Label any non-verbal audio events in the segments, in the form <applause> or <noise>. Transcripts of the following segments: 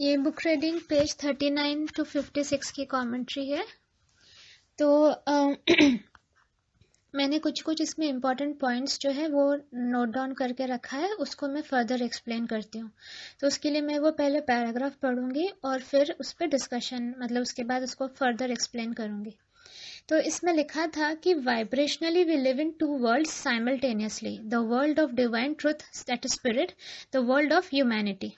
ये book reading page 39 to 56 की commentary है। तो आ, <clears throat> मैंने कुछ कुछ इसमें इम्पोर्टेंट पॉइंट्स जो है वो नोट डाउन करके रखा है उसको मैं फर्दर एक्सप्लेन करती हूँ। तो उसके लिए मैं वो पहले पैराग्राफ पढ़ूँगी और फिर उस पर डिस्कशन मतलब उसके बाद उसको फर्दर एक्सप्लेन करूँगी। तो इसमें लिखा था कि vibrationally we live in two world simultaneously the world of divine truth that spirit the world of humanity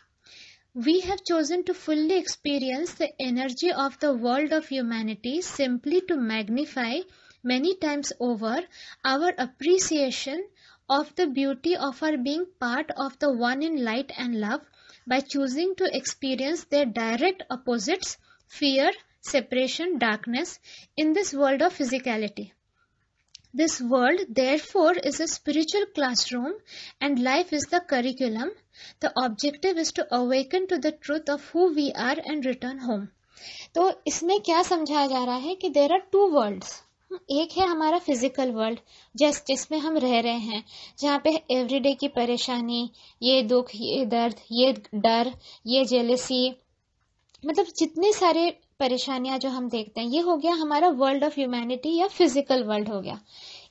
We have chosen to fully experience the energy of the world of humanity simply to magnify many times over our appreciation of the beauty of our being part of the one in light and love by choosing to experience their direct opposites, fear, separation, darkness, in this world of physicality. This world, therefore, is a spiritual classroom and life is the curriculum. The objective is to awaken to the truth of who we are and return home. तो इसमें क्या समझाया जा रहा है कि there are two worlds एक है हमारा फ़िज़िकल वर्ल्ड जस्ट जिसमें हम रह रहे हैं, जहाँ पे एवरीडे की परेशानी, ये दुख, ये दर्द, ये डर, ये जेलसी मतलब जितने सारे परेशानियाँ जो हम देखते हैं, ये हो गया हमारा वर्ल्ड ऑफ़ ह्यूमैनिटी या फ़िज़िकल वर्ल्ड हो गया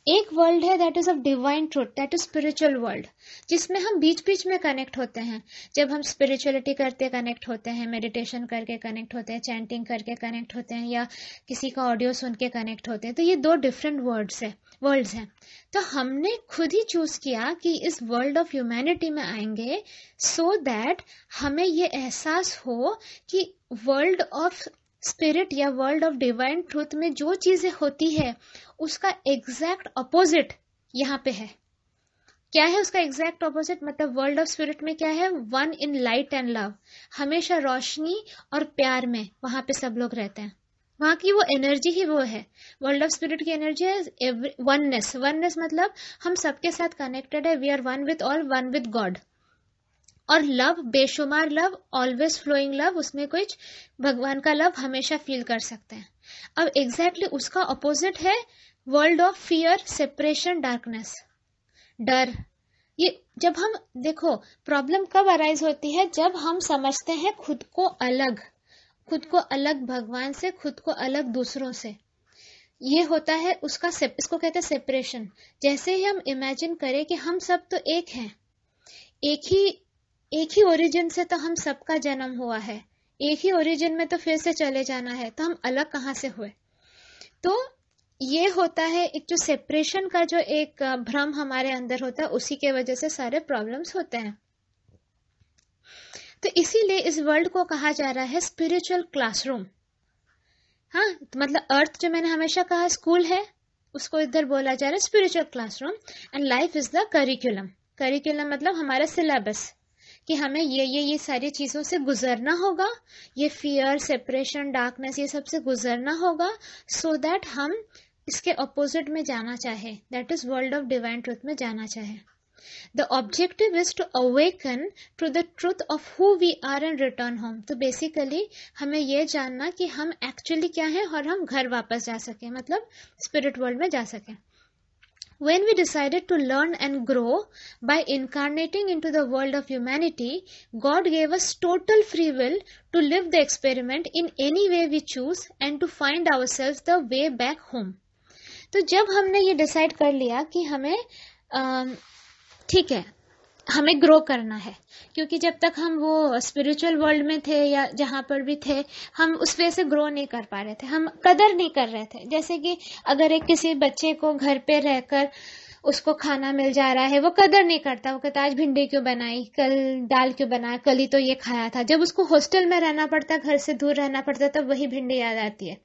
एक वर्ल्ड है that is of divine truth that is spiritual world जिसमें हम बीच बीच में कनेक्ट होते हैं। जब हम स्पिरिचुअलिटी करते कनेक्ट होते हैं मेडिटेशन करके कनेक्ट होते हैं चैंटिंग करके कनेक्ट होते हैं, या किसी का ऑडियो सुन के कनेक्ट होते हैं तो ये दो डिफरेंट वर्ड्स है वर्ल्ड्स हैं। तो हमने खुद ही चूज़ किया कि इस वर्ल्ड ऑफ़ ह्यूमैनिटी में आएँगे सो so दैट हमें ये एहसास हो कि वर्ल्ड ऑफ़ स्पिरिट या वर्ल्ड ऑफ़ डिवाइन ट्रूथ में जो चीज़ें होती है, उसका एग्जैक्ट अपोजिट यहाँ पे है। क्या है उसका एग्जैक्ट अपोजिट मतलब वर्ल्ड ऑफ़ स्पिरिट में क्या है? One in light and love हमेशा रोशनी और प्यार में वहाँ पे सब लोग रहते हैं। वहाँ की वो एनर्जी ही वो है। वर्ल्ड ऑफ़ स्पिरिट की एनर्जी है वननेस वननेस मतलब हम सबके साथ कनेक्टेड है। We are one with all one with God और लव बेशुमार लव ऑलवेज फ्लोइंग लव उसमें कुछ भगवान का लव हमेशा फील कर सकते हैं। अब एग्जैक्टली exactly उसका अपोजिट है world of fear separation darkness डर। ये जब हम, देखो प्रॉब्लम कब अराइज होती है? जब हम समझते हैं खुद को अलग, खुद को अलग भगवान से, खुद को अलग दूसरों से। ये होता है उसका इसको कहते हैं सेपरेशन जैसे ही हम इमेजिन करें कि हम सब तो एक हैं, एक ही एक ही ओरिजिन से तो हम सबका जन्म हुआ है। एक ही ओरिजिन में तो फिर से चले जाना है तो हम अलग कहाँ से हुए? तो ये होता है एक जो सेपरेशन का जो एक भ्रम हमारे अंदर होता है, उसी के वजह से सारे प्रॉब्लम्स होते हैं। तो इसीलिए इस वर्ल्ड को कहा जा रहा है स्पिरिचुअल क्लासरूम हाँ तो मतलब अर्थ जो मैंने हमेशा कहा स्कूल है, उसको इधर बोला जा रहा है spiritual classroom and life is the curriculum curriculum मतलब हमारा सिलेबस कि हमें ये ये ये सारी चीज़ों से गुजरना होगा, ये फियर सेपरेशन डार्कनेस ये सबसे गुजरना होगा सो so दैट हम इसके अपोजिट में जाना चाहे that is world of divine truth में जाना चाहे। The objective is to awaken to the truth of who we are and return home तो बेसिकली हमें यह जानना कि हम एक्चुअली क्या है और हम घर वापस जा सके मतलब स्पिरिट वर्ल्ड में जा सके। When we decided to learn and grow by incarnating into the world of humanity, God gave us total free will to live the experiment in any way we choose and to find ourselves the way back home. तो जब हमने ये decide कर लिया कि हमें ठीक है हमें ग्रो करना है। क्योंकि जब तक हम वो स्पिरिचुअल वर्ल्ड में थे या जहाँ पर भी थे, हम उस वजह से ग्रो नहीं कर पा रहे थे। हम कदर नहीं कर रहे थे। जैसे कि अगर एक किसी बच्चे को घर पे रहकर उसको खाना मिल जा रहा है, वो कदर नहीं करता। वो कहता, आज भिंडी क्यों बनाई? कल दाल क्यों बनाया? कल ही तो ये खाया था। जब उसको हॉस्टल में रहना पड़ता, घर से दूर रहना पड़ता, तब वही भिंडी याद आती है।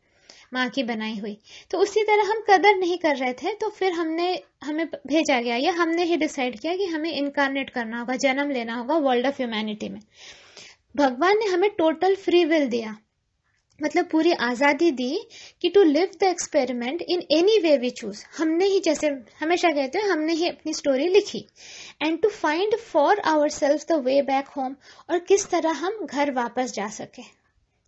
माँ की बनाई हुई। तो उसी तरह हम कदर नहीं कर रहे थे तो फिर हमने, हमें भेजा गया। या हमने ही डिसाइड किया कि हमें इनकारनेट करना होगा, जन्म लेना होगा वर्ल्ड ऑफ़ ह्यूमैनिटी में। भगवान ने हमें टोटल फ्री विल दिया। मतलब पूरी आज़ादी दी कि to live the experiment in any way we choose हमने ही जैसे, हमेशा कहते हैं, हमने ही अपनी स्टोरी लिखी। And to find for our self the way back home और किस तरह हम घर वापस जा सके।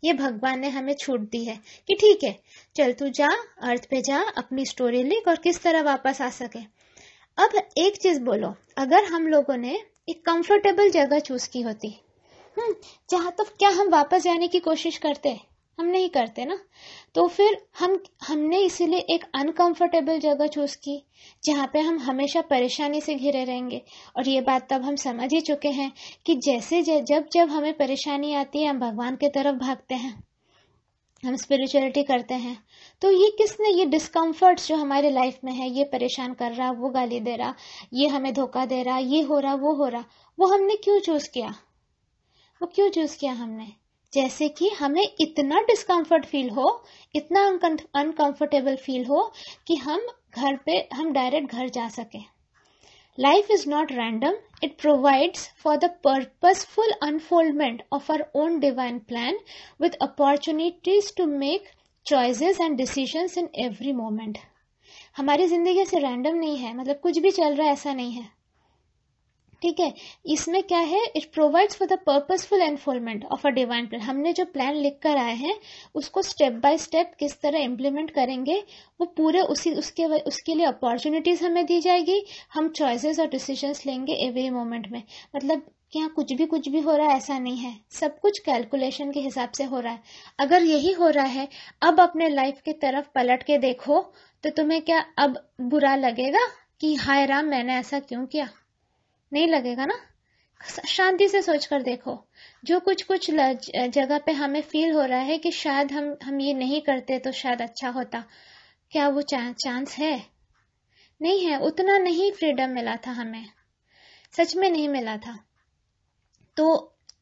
ये भगवान ने हमें छूट दी है कि ठीक है, चल तू जा, अर्थ पे जा, अपनी स्टोरी लिख और किस तरह वापस आ सके। अब एक चीज़ बोलो, अगर हम लोगों ने एक कंफर्टेबल जगह चूज़ की होती हम्म जहाँ तो क्या हम वापस जाने की कोशिश करते? हम नहीं करते ना। तो फिर हम, हमने इसीलिए एक अनकंफर्टेबल जगह चूज़ की, जहाँ पे हम हमेशा परेशानी से घिरे रहेंगे। और ये बात तब हम समझ ही चुके हैं कि जैसे जब जब हमें परेशानी आती है, हम भगवान की तरफ़ भागते हैं, हम स्पिरिचुअलिटी करते हैं तो ये किसने, ये डिस्कम्फर्ट जो हमारे लाइफ में है, ये परेशान कर रहा, वो गाली दे रहा, ये हमें धोखा दे रहा, ये हो रहा, वो हो रहा, वो हमने क्यों चूज़ किया? वो क्यों चूज़ किया हमने? जैसे कि हमें इतना डिस्कम्फर्ट फील हो, इतना अनकंफर्टेबल फील हो कि हम घर पे, हम डायरेक्ट घर जा सके। Life is not random it provides for the purposeful unfoldment of our own divine plan with opportunities to make choices and decisions in every moment हमारी ज़िंदगी ऐसे रैंडम नहीं है। मतलब कुछ भी चल रहा है, ऐसा नहीं है। ठीक है? इसमें क्या है? It provides for the purposeful unfoldment of a divine plan हमने जो प्लान लिख कर आए हैं, उसको स्टेप बाय स्टेप किस तरह इम्प्लीमेंट करेंगे, वो पूरे उसी, उसके उसके लिए अपॉर्चुनिटीज़ हमें दी जाएगी। हम चॉइसेस और डिसीजंस लेंगे एवरी मोमेंट में। मतलब कि यहाँ कुछ भी कुछ भी हो रहा है, ऐसा नहीं है। सब कुछ कैलकुलेशन के हिसाब से हो रहा है। अगर यही हो रहा है, अब अपने लाइफ की तरफ़ पलट के देखो तो तुम्हें क्या अब बुरा लगेगा कि हाय राम, मैंने ऐसा क्यों किया? नहीं लगेगा ना? शांति से सोच कर देखो। जो कुछ कुछ जगह पे हमें फील हो रहा है कि शायद हम हम ये नहीं करते तो शायद अच्छा होता। क्या वो चांस है? नहीं है। उतना नहीं फ्रीडम मिला था हमें। सच में नहीं मिला था। तो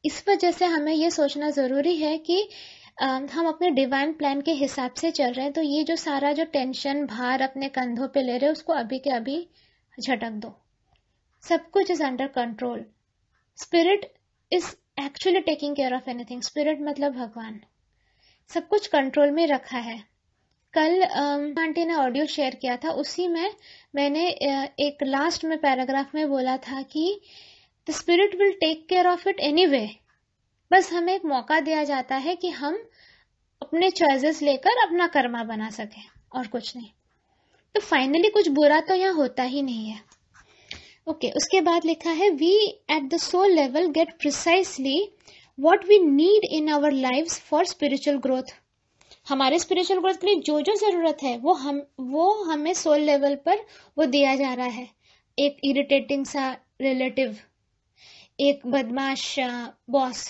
इस वजह से हमें ये सोचना ज़रूरी है कि हम अपने डिवाइन प्लान के हिसाब से चल रहे हैं तो ये जो सारा जो टेंशन भार अपने कंधों पे ले रहे हैं, उसको अभी के अभी झटक दो। सब कुछ is under control spirit is actually taking care of anything spirit मतलब भगवान। सब कुछ कंट्रोल में रखा है। कल आंटी ने ऑडियो शेयर किया था। उसी में मैंने एक लास्ट में पैराग्राफ में बोला था कि the spirit will take care of it any way बस हमें एक मौका दिया जाता है कि हम अपने चॉइसेस लेकर अपना कर्मा बना सके और कुछ नहीं। तो फाइनली कुछ बुरा तो यहाँ होता ही नहीं है। ओके okay, उसके बाद लिखा है we at the soul level get precisely what we need in our life for spiritual growth हमारे स्पिरिचुअल ग्रोथ के लिए जो जो ज़रूरत है वो हम वो हमें सोल लेवल पर वो दिया जा रहा है। एक इरिटेटिंग सा रिलेटिव एक बदमाश बॉस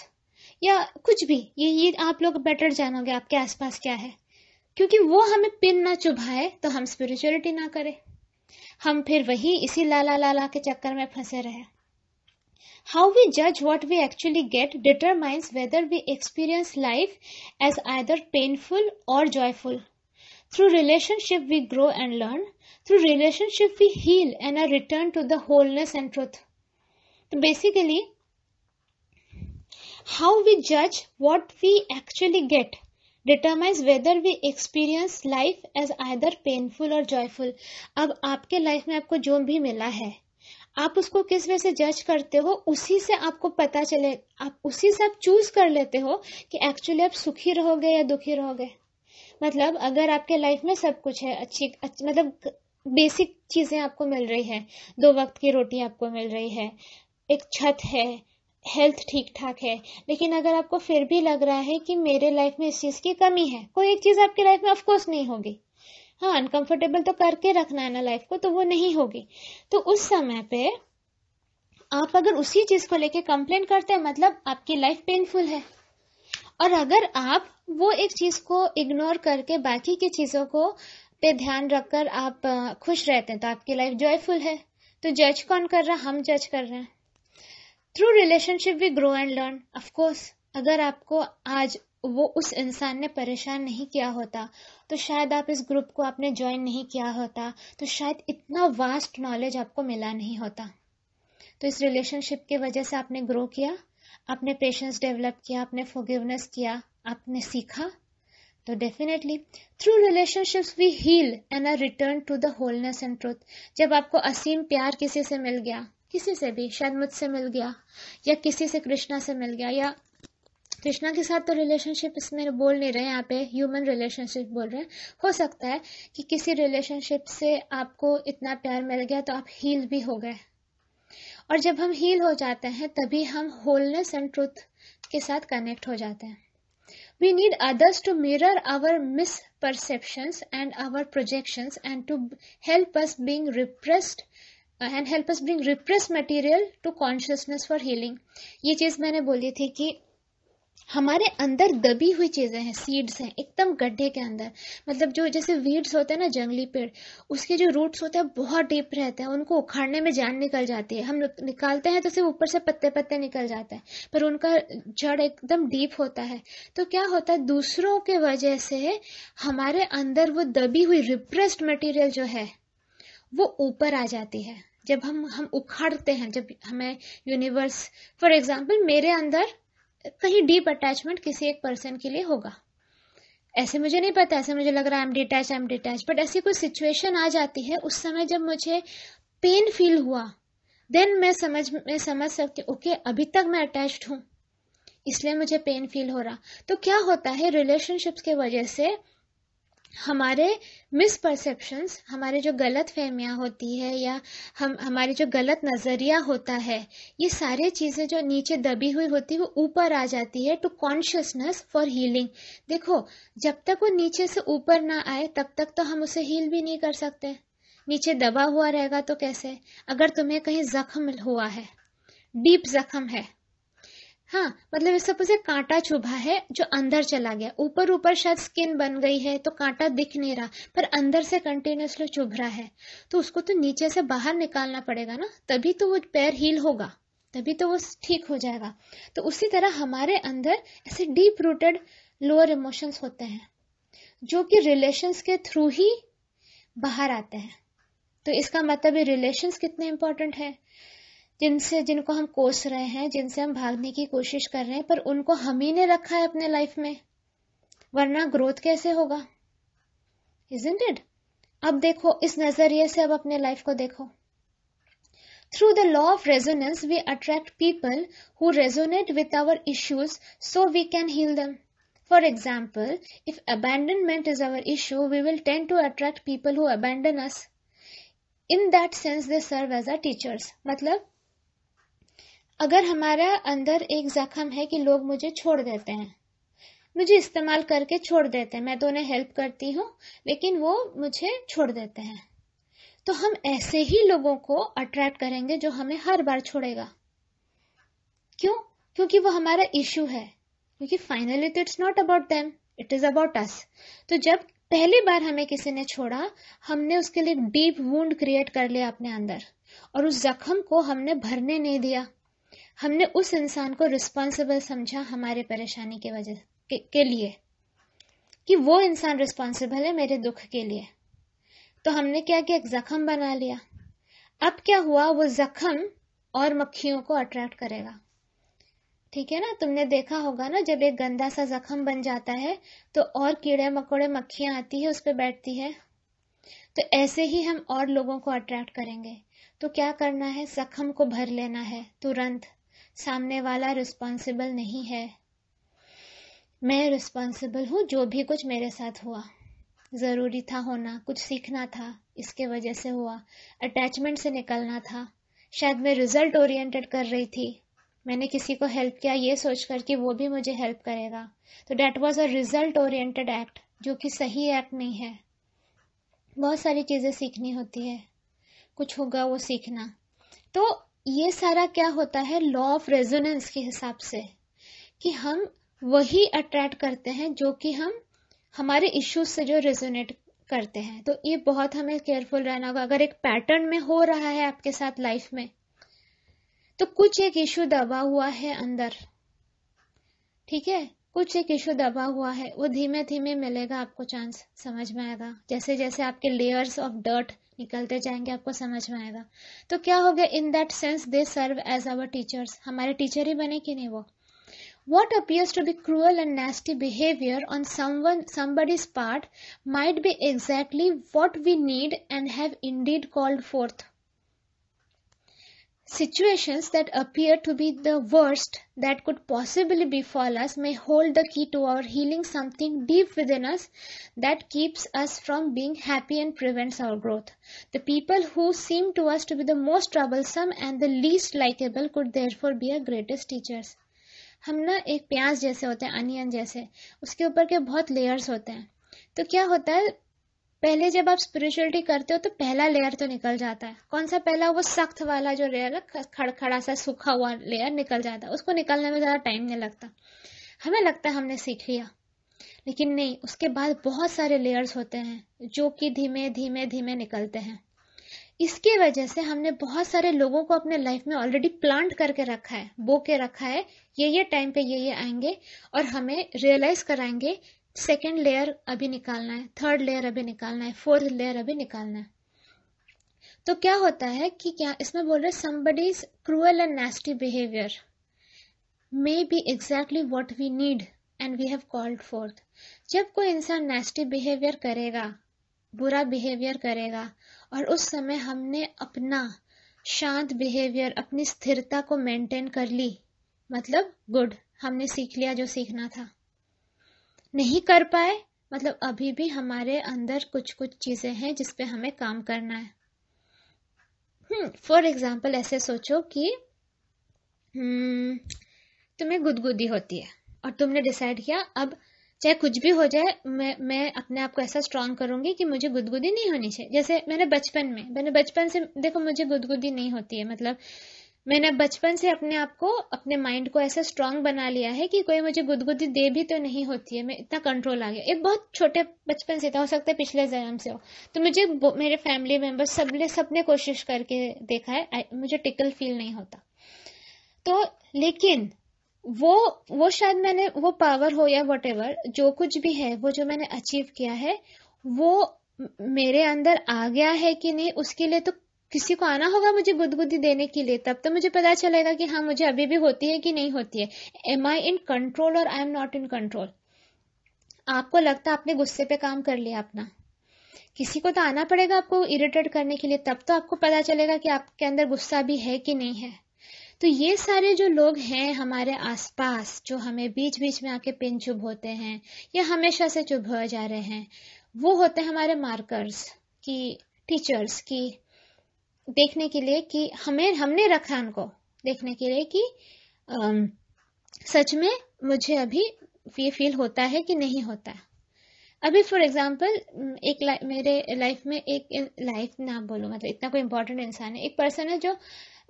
या कुछ भी ये ये आप लोग बेटर जानोगे आपके आसपास क्या है। क्योंकि वो हमें पिन ना चुभाए तो हम स्पिरिचुअलिटी ना करें। हम फिर वही इसी लाला लाला के चक्कर में फंसे रहे। हाउ वी जज what we actually get determines whether we experience life as either painful or joyful through relationship we grow and learn through relationship we heal and our return to the wholeness and truth तो basically how we जज what we actually get determines whether we experience life as either painful or joyful अब आपके life में आपको जो भी मिला है आप उसको किस वजह से जज करते हो उसी से आपको पता चले आप उसी से आप चूज़ कर लेते हो कि एक्चुअली आप सुखी रहोगे या दुखी रहोगे। मतलब अगर आपके लाइफ में सब कुछ है अच्छी, अच्छी मतलब बेसिक चीज़ें आपको मिल रही है दो वक्त की रोटी आपको मिल रही है एक छत है हेल्थ ठीक ठाक है। लेकिन अगर आपको फिर भी लग रहा है कि मेरे लाइफ में इस चीज़ की कमी है, कोई एक चीज़ आपकी लाइफ में ऑफकोर्स नहीं होगी। हाँ अनकंफर्टेबल तो करके रखना है ना लाइफ को तो वो नहीं होगी। तो उस समय पे आप अगर उसी चीज़ को लेके कंप्लेन करते हैं मतलब आपकी लाइफ पेनफुल है। और अगर आप वो एक चीज़ को इग्नोर करके बाकी की चीज़ों को पे ध्यान रखकर आप खुश रहते हैं तो आपकी लाइफ जॉयफुल है। तो जज कौन कर रहा हम जज कर रहे हैं। Through relationship we grow and learn of course अगर आपको आज वो उस इंसान ने परेशान नहीं किया होता तो शायद आप इस ग्रुप को आपने ज्वाइन नहीं किया होता तो शायद इतना वास्ट नॉलेज आपको मिला नहीं होता। तो इस रिलेशनशिप की वजह से आपने ग्रो किया, आपने पेशेंस डेवलप किया, आपने फोगिवनेस किया, आपने सीखा तो definitely through relationships we heal and our return to the wholeness and truth जब आपको असीम प्यार किसी से मिल गया किसी से भी, शायद मुझसे मिल गया, या किसी से कृष्णा से मिल गया, या कृष्णा के साथ तो रिलेशनशिप इसमें बोल नहीं रहे यहाँ पे ह्यूमन रिलेशनशिप बोल रहे हैं। हो सकता है कि किसी रिलेशनशिप से आपको इतना प्यार मिल गया तो आप हील भी हो गए। और जब हम हील हो जाते हैं, तभी हम होलनेस एंड ट्रूथ के साथ कनेक्ट हो जाते हैं। We need others to mirror our misperceptions and our projections and to help us being repressed and help us bring repressed material to consciousness for healing. ये चीज़ मैंने बोली थी कि हमारे अंदर दबी हुई चीज़ें हैं सीड्स हैं, एकदम गड्ढे के अंदर। मतलब जो जैसे वीड्स होते हैं ना, जंगली पेड़, उसके जो रूट्स होते हैं, बहुत डीप रहते हैं, उनको उखाड़ने में जान निकल जाती है। हम निकालते हैं तो सिर्फ़ ऊपर से पत्ते पत्ते निकल जाते हैं, पर उनका जड़ एकदम डीप होता है। तो क्या होता है, दूसरों के वजह से हमारे अंदर वो दबी हुई रिप्रेस्ड मटेरियल जो है वो ऊपर आ जाती है। जब हम हम उखाड़ते हैं जब हमें यूनिवर्स फॉर एग्ज़ाम्पल मेरे अंदर कहीं डीप अटैचमेंट किसी एक पर्सन के लिए होगा। ऐसे मुझे नहीं पता ऐसे मुझे लग रहा है I'm detach I'm detach but ऐसी कोई सिचुएशन आ जाती है उस समय जब मुझे पेन फील हुआ देन मैं समझ मैं समझ सकती ओके okay, अभी तक मैं अटैच्ड हूँ इसलिए मुझे पेन फील हो रहा। तो क्या होता है रिलेशनशिप्स के वजह से हमारे मिसपरसेप्शंस हमारे जो गलत फहमियाँ होती है या हम, हमारे जो गलत नज़रिया होता है, ये सारी चीज़ें जो नीचे दबी हुई होती है, वो ऊपर आ जाती है टू कॉन्शियसनेस फॉर हीलिंग देखो, जब तक वो नीचे से ऊपर ना आए, तब तक तो हम उसे हील भी नहीं कर सकते। नीचे दबा हुआ रहेगा तो कैसे? अगर तुम्हें कहीं जख्म हुआ है डीप जख्म है हाँ मतलब सपोज़ कांटा चुभा है जो अंदर चला गया। ऊपर ऊपर शायद स्किन बन गई है तो कांटा दिख नहीं रहा, पर अंदर से कंटिन्यूसली चुभ रहा है। तो उसको तो नीचे से बाहर निकालना पड़ेगा ना, तभी तो वो पैर हील होगा, तभी तो वो ठीक हो जाएगा। तो उसी तरह हमारे अंदर ऐसे डीप रूटेड लोअर इमोशंस होते हैं, जो कि रिलेशंस के थ्रू ही बाहर आते हैं। तो इसका मतलब ये रिलेशंस कितने इंपॉर्टेंट है? जिनसे, जिनको हम कोस रहे हैं, जिनसे हम भागने की कोशिश कर रहे हैं, पर उनको हम ही ने रखा है अपने लाइफ में। वरना ग्रोथ कैसे होगा? इजेंट इट अब देखो, इस नज़रिए से अब अपने लाइफ को देखो। Through the law of resonance we attract people who resonate with our issues so we can heal them for example if abandonment is our issue we will tend to attract people who abandon us in that sense they serve as a teachers मतलब अगर हमारा अंदर एक जख्म है कि लोग मुझे छोड़ देते हैं, मुझे इस्तेमाल करके छोड़ देते हैं, मैं तो उन्हें हेल्प करती हूँ, लेकिन वो मुझे छोड़ देते हैं। तो हम ऐसे ही लोगों को अट्रैक्ट करेंगे जो हमें हर बार छोड़ेगा। क्यों? क्योंकि वो हमारा इश्यू है। क्योंकि फाइनली तो it's not about them it is about us तो जब पहली बार हमें किसी ने छोड़ा, हमने उसके लिए डीप वूंड क्रिएट कर लिया अपने अंदर, और उस जख्म को हमने भरने नहीं दिया। हमने उस इंसान को रिस्पॉन्सिबल समझा हमारे परेशानी के वजह के, के लिए कि वो इंसान रिस्पॉन्सिबल है मेरे दुख के लिए। तो हमने क्या किया? एक जख्म बना लिया। अब क्या हुआ? वो जख्म और मक्खियों को अट्रैक्ट करेगा। ठीक है ना? तुमने देखा होगा ना जब एक गंदा सा जख्म बन जाता है तो और कीड़े मकोड़े मक्खियाँ आती है उस पर बैठती है। तो ऐसे ही हम और लोगों को अट्रैक्ट करेंगे। तो क्या करना है? जख्म को भर लेना है तुरंत। सामने वाला रिस्पॉन्सिबल नहीं है। मैं रिस्पॉन्सिबल हूँ, जो भी कुछ मेरे साथ हुआ। ज़रूरी था होना, कुछ सीखना था, इसके वजह से हुआ। अटैचमेंट से निकलना था। शायद मैं रिज़ल्ट ओरिएंटेड कर रही थी। मैंने किसी को हेल्प किया, ये सोचकर कि वो भी मुझे हेल्प करेगा। तो that was a result oriented act जो कि सही एक्ट नहीं है। बहुत सारी चीज़ें सीखनी होती है। कुछ होगा, वो सीखना। तो ये सारा क्या होता है? लॉ ऑफ़ रेजोनेंस के हिसाब से कि हम वही अट्रैक्ट करते हैं जो कि हम, हमारे इश्यूज़ से जो रेजोनेट करते हैं। तो ये बहुत हमें केयरफुल रहना होगा। अगर एक पैटर्न में हो रहा है आपके साथ लाइफ में तो कुछ एक इश्यू दबा हुआ है अंदर। ठीक है? कुछ एक इश्यू दबा हुआ है, वो धीमे धीमे मिलेगा आपको चांस समझ में आएगा। जैसे जैसे आपके लेयर्स ऑफ़ डर्ट निकलते जाएँगे, आपको समझ में आएगा। तो क्या हो गया? In that sense they serve as our teachers हमारे टीचर ही बने कि नहीं वो? What appears to be cruel and nasty behaviour on someone somebody's part might be exactly what we need and have indeed called forth situations that appear to be the worst that could possibly befall us may hold the key to our healing something deep within us that keeps us from being happy and prevents our growth. The people who seem to us to be the most troublesome and the least likable could therefore be our greatest teachers. हम ना एक प्याज जैसे होते हैं onion जैसे उसके ऊपर के बहुत लेयर्स होते हैं तो क्या होता है पहले जब आप स्पिरिचुअलिटी करते हो तो पहला लेयर तो निकल जाता है। कौन सा पहला? वो सख्त वाला जो लेयर है खड़खड़ा सा, सूखा हुआ लेयर निकल जाता है। उसको निकलने में ज़्यादा टाइम नहीं लगता। हमें लगता है हमने सीख लिया। लेकिन नहीं, उसके बाद बहुत सारे लेयर्स होते हैं, जो कि धीमे धीमे धीमे निकलते हैं। इसके वजह से हमने बहुत सारे लोगों को अपने लाइफ में ऑलरेडी प्लांट करके रखा है, बो के रखा है ये ये टाइम पे ये ये आएँगे और हमें रियलाइज़ कराएँगे सेकेंड लेयर अभी निकालना है, थर्ड लेयर अभी निकालना है, फोर्थ लेयर अभी निकालना है। तो क्या होता है कि क्या इसमें बोल रहे somebody cruel and nasty behaviour may be exactly what we need and we have called forth जब कोई इंसान नेस्टी बिहेवियर करेगा, बुरा बिहेवियर करेगा, और उस समय हमने अपना शांत बिहेवियर अपनी स्थिरता को मेंटेन कर ली मतलब गुड हमने सीख लिया जो सीखना था। नहीं कर पाए? मतलब अभी भी हमारे अंदर कुछ कुछ चीज़ें हैं जिसपे हमें काम करना है। हम्म फॉर एग्ज़ाम्पल ऐसे सोचो कि हम्म, तुम्हें गुदगुदी होती है और तुमने डिसाइड किया अब चाहे कुछ भी हो जाए मैं मैं अपने आप को ऐसा स्ट्रांग करूँगी कि मुझे गुदगुदी नहीं होनी चाहिए। जैसे मैंने बचपन में मैंने बचपन से देखो मुझे गुदगुदी नहीं होती है मतलब मैंने बचपन से अपने आप को, अपने माइंड को ऐसा स्ट्रांग बना लिया है कि कोई मुझे गुदगुदी दे भी तो नहीं होती है। मैं इतना कंट्रोल आ गया। एक बहुत छोटे बचपन से था, हो सकता है पिछले जन्म से हो। तो मुझे मेरे फैमिली मेंबर सबने सबने कोशिश करके देखा है मुझे टिकल फील नहीं होता। तो लेकिन वो वो शायद मैंने, वो पावर हो या वट जो कुछ भी है, वो जो मैंने अचीव किया है, वो मेरे अंदर आ गया है कि नहीं, उसके लिए तो किसी को आना होगा मुझे गुदगुदी देने के लिए, तब तो मुझे पता चलेगा कि हाँ मुझे अभी भी होती है कि नहीं होती है। एम आई इन कंट्रोल और I am not in control आपको लगता है आपने गुस्से पे काम कर लिया अपना। किसी को तो आना पड़ेगा आपको इरिटेट करने के लिए, तब तो आपको पता चलेगा कि आपके अंदर गुस्सा भी है कि नहीं है। तो ये सारे जो लोग हैं हमारे आसपास, जो हमें बीच बीच में आके पिन चुभ होते हैं, या हमेशा से चुभ हो जा रहे हैं, वो होते हैं हमारे मार्कर्स की टीचर्स की देखने के लिए कि हमें हमने रखा उनको। देखने के लिए कि सच में मुझे अभी ये फील होता है कि नहीं होता। अभी फॉर एग्ज़ाम्पल एक ला, मेरे लाइफ में एक लाइफ ना बोलो मतलब इतना कोई इंपॉर्टेंट इंसान है। एक पर्सन है जो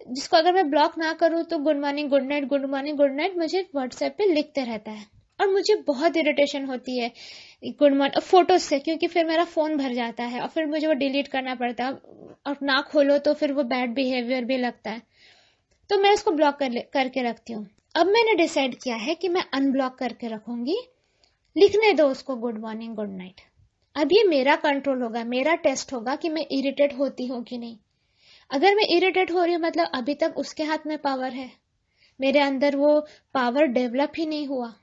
जिसको अगर मैं ब्लॉक ना करूँ तो good morning good night good morning good night मुझे व्हाट्सएप पे लिखते रहता है। और मुझे बहुत इरिटेशन होती है गुड मॉर्निंग फ़ोटोज़ से, क्योंकि फिर मेरा फ़ोन भर जाता है और फिर मुझे वो डिलीट करना पड़ता है। और ना खोलो तो फिर वो बैड बिहेवियर भी लगता है। तो मैं उसको ब्लॉक कर करके रखती हूँ। अब मैंने डिसाइड किया है कि मैं अनब्लॉक करके रखूँगी। लिखने दो उसको, गुड मॉर्निंग, गुड नाइट। अब ये मेरा कंट्रोल होगा, मेरा टेस्ट होगा कि मैं इरिटेट होती हूँ कि नहीं। अगर मैं इरिटेट हो रही हूँ मतलब अभी तक उसके हाथ में पावर है। मेरे अंदर वो पावर डेवलप ही नहीं हुआ।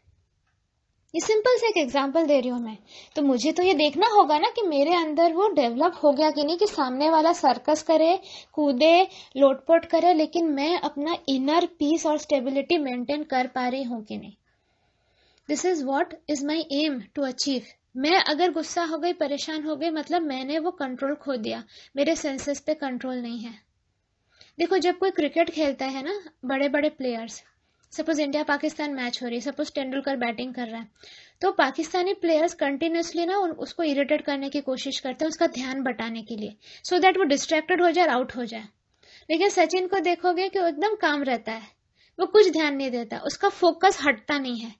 ये सिंपल से एक एग्ज़ाम्पल दे रही हूँ मैं। तो मुझे तो ये देखना होगा ना कि मेरे अंदर वो डेवलप हो गया कि नहीं कि सामने वाला सर्कस करे, कूदे, लोटपोट करे, लेकिन मैं अपना इनर पीस और स्टेबिलिटी मेंटेन कर पा रही हूँ कि नहीं। This is what is my aim to achieve मैं अगर गुस्सा हो गई, परेशान हो गई मतलब मैंने वो कंट्रोल खो दिया। मेरे सेंसेस पे कंट्रोल नहीं है। देखो, जब कोई क्रिकेट खेलता है ना बड़े बड़े players suppose India Pakistan match हो रही है सपोज़ तेंदुलकर बैटिंग कर रहा है तो पाकिस्तानी प्लेयर्स कंटिन्यूसली ना उसको इरिटेट करने की कोशिश करते हैं उसका ध्यान बटाने के लिए सो so दैट वो डिस्ट्रैक्टेड हो जाए आउट हो जाए। लेकिन सचिन को देखोगे कि एकदम काम रहता है, वो कुछ ध्यान नहीं देता, उसका फोकस हटता नहीं है,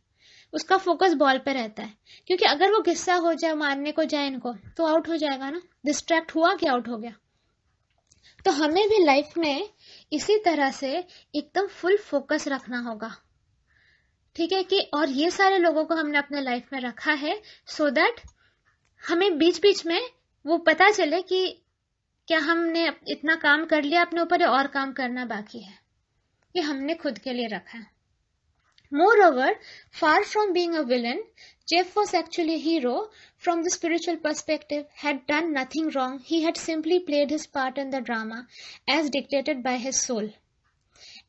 उसका फोकस बॉल पे रहता है, क्योंकि अगर वो गुस्सा हो जाए, मारने को जाए इनको तो आउट हो जाएगा ना डिस्ट्रैक्ट हुआ कि आउट हो गया। तो हमें भी लाइफ में इसी तरह से एकदम फुल फोकस रखना होगा। ठीक है कि और ये सारे लोगों को हमने अपने लाइफ में रखा है सो so दैट हमें बीच बीच में वो पता चले कि क्या हमने इतना काम कर लिया, अपने ऊपर और काम करना बाकी है। ये हमने खुद के लिए रखा है। Moreover, far from being a villain, Jeff was actually a hero from the spiritual perspective, had done nothing wrong. He had simply played his part in the drama as dictated by his soul.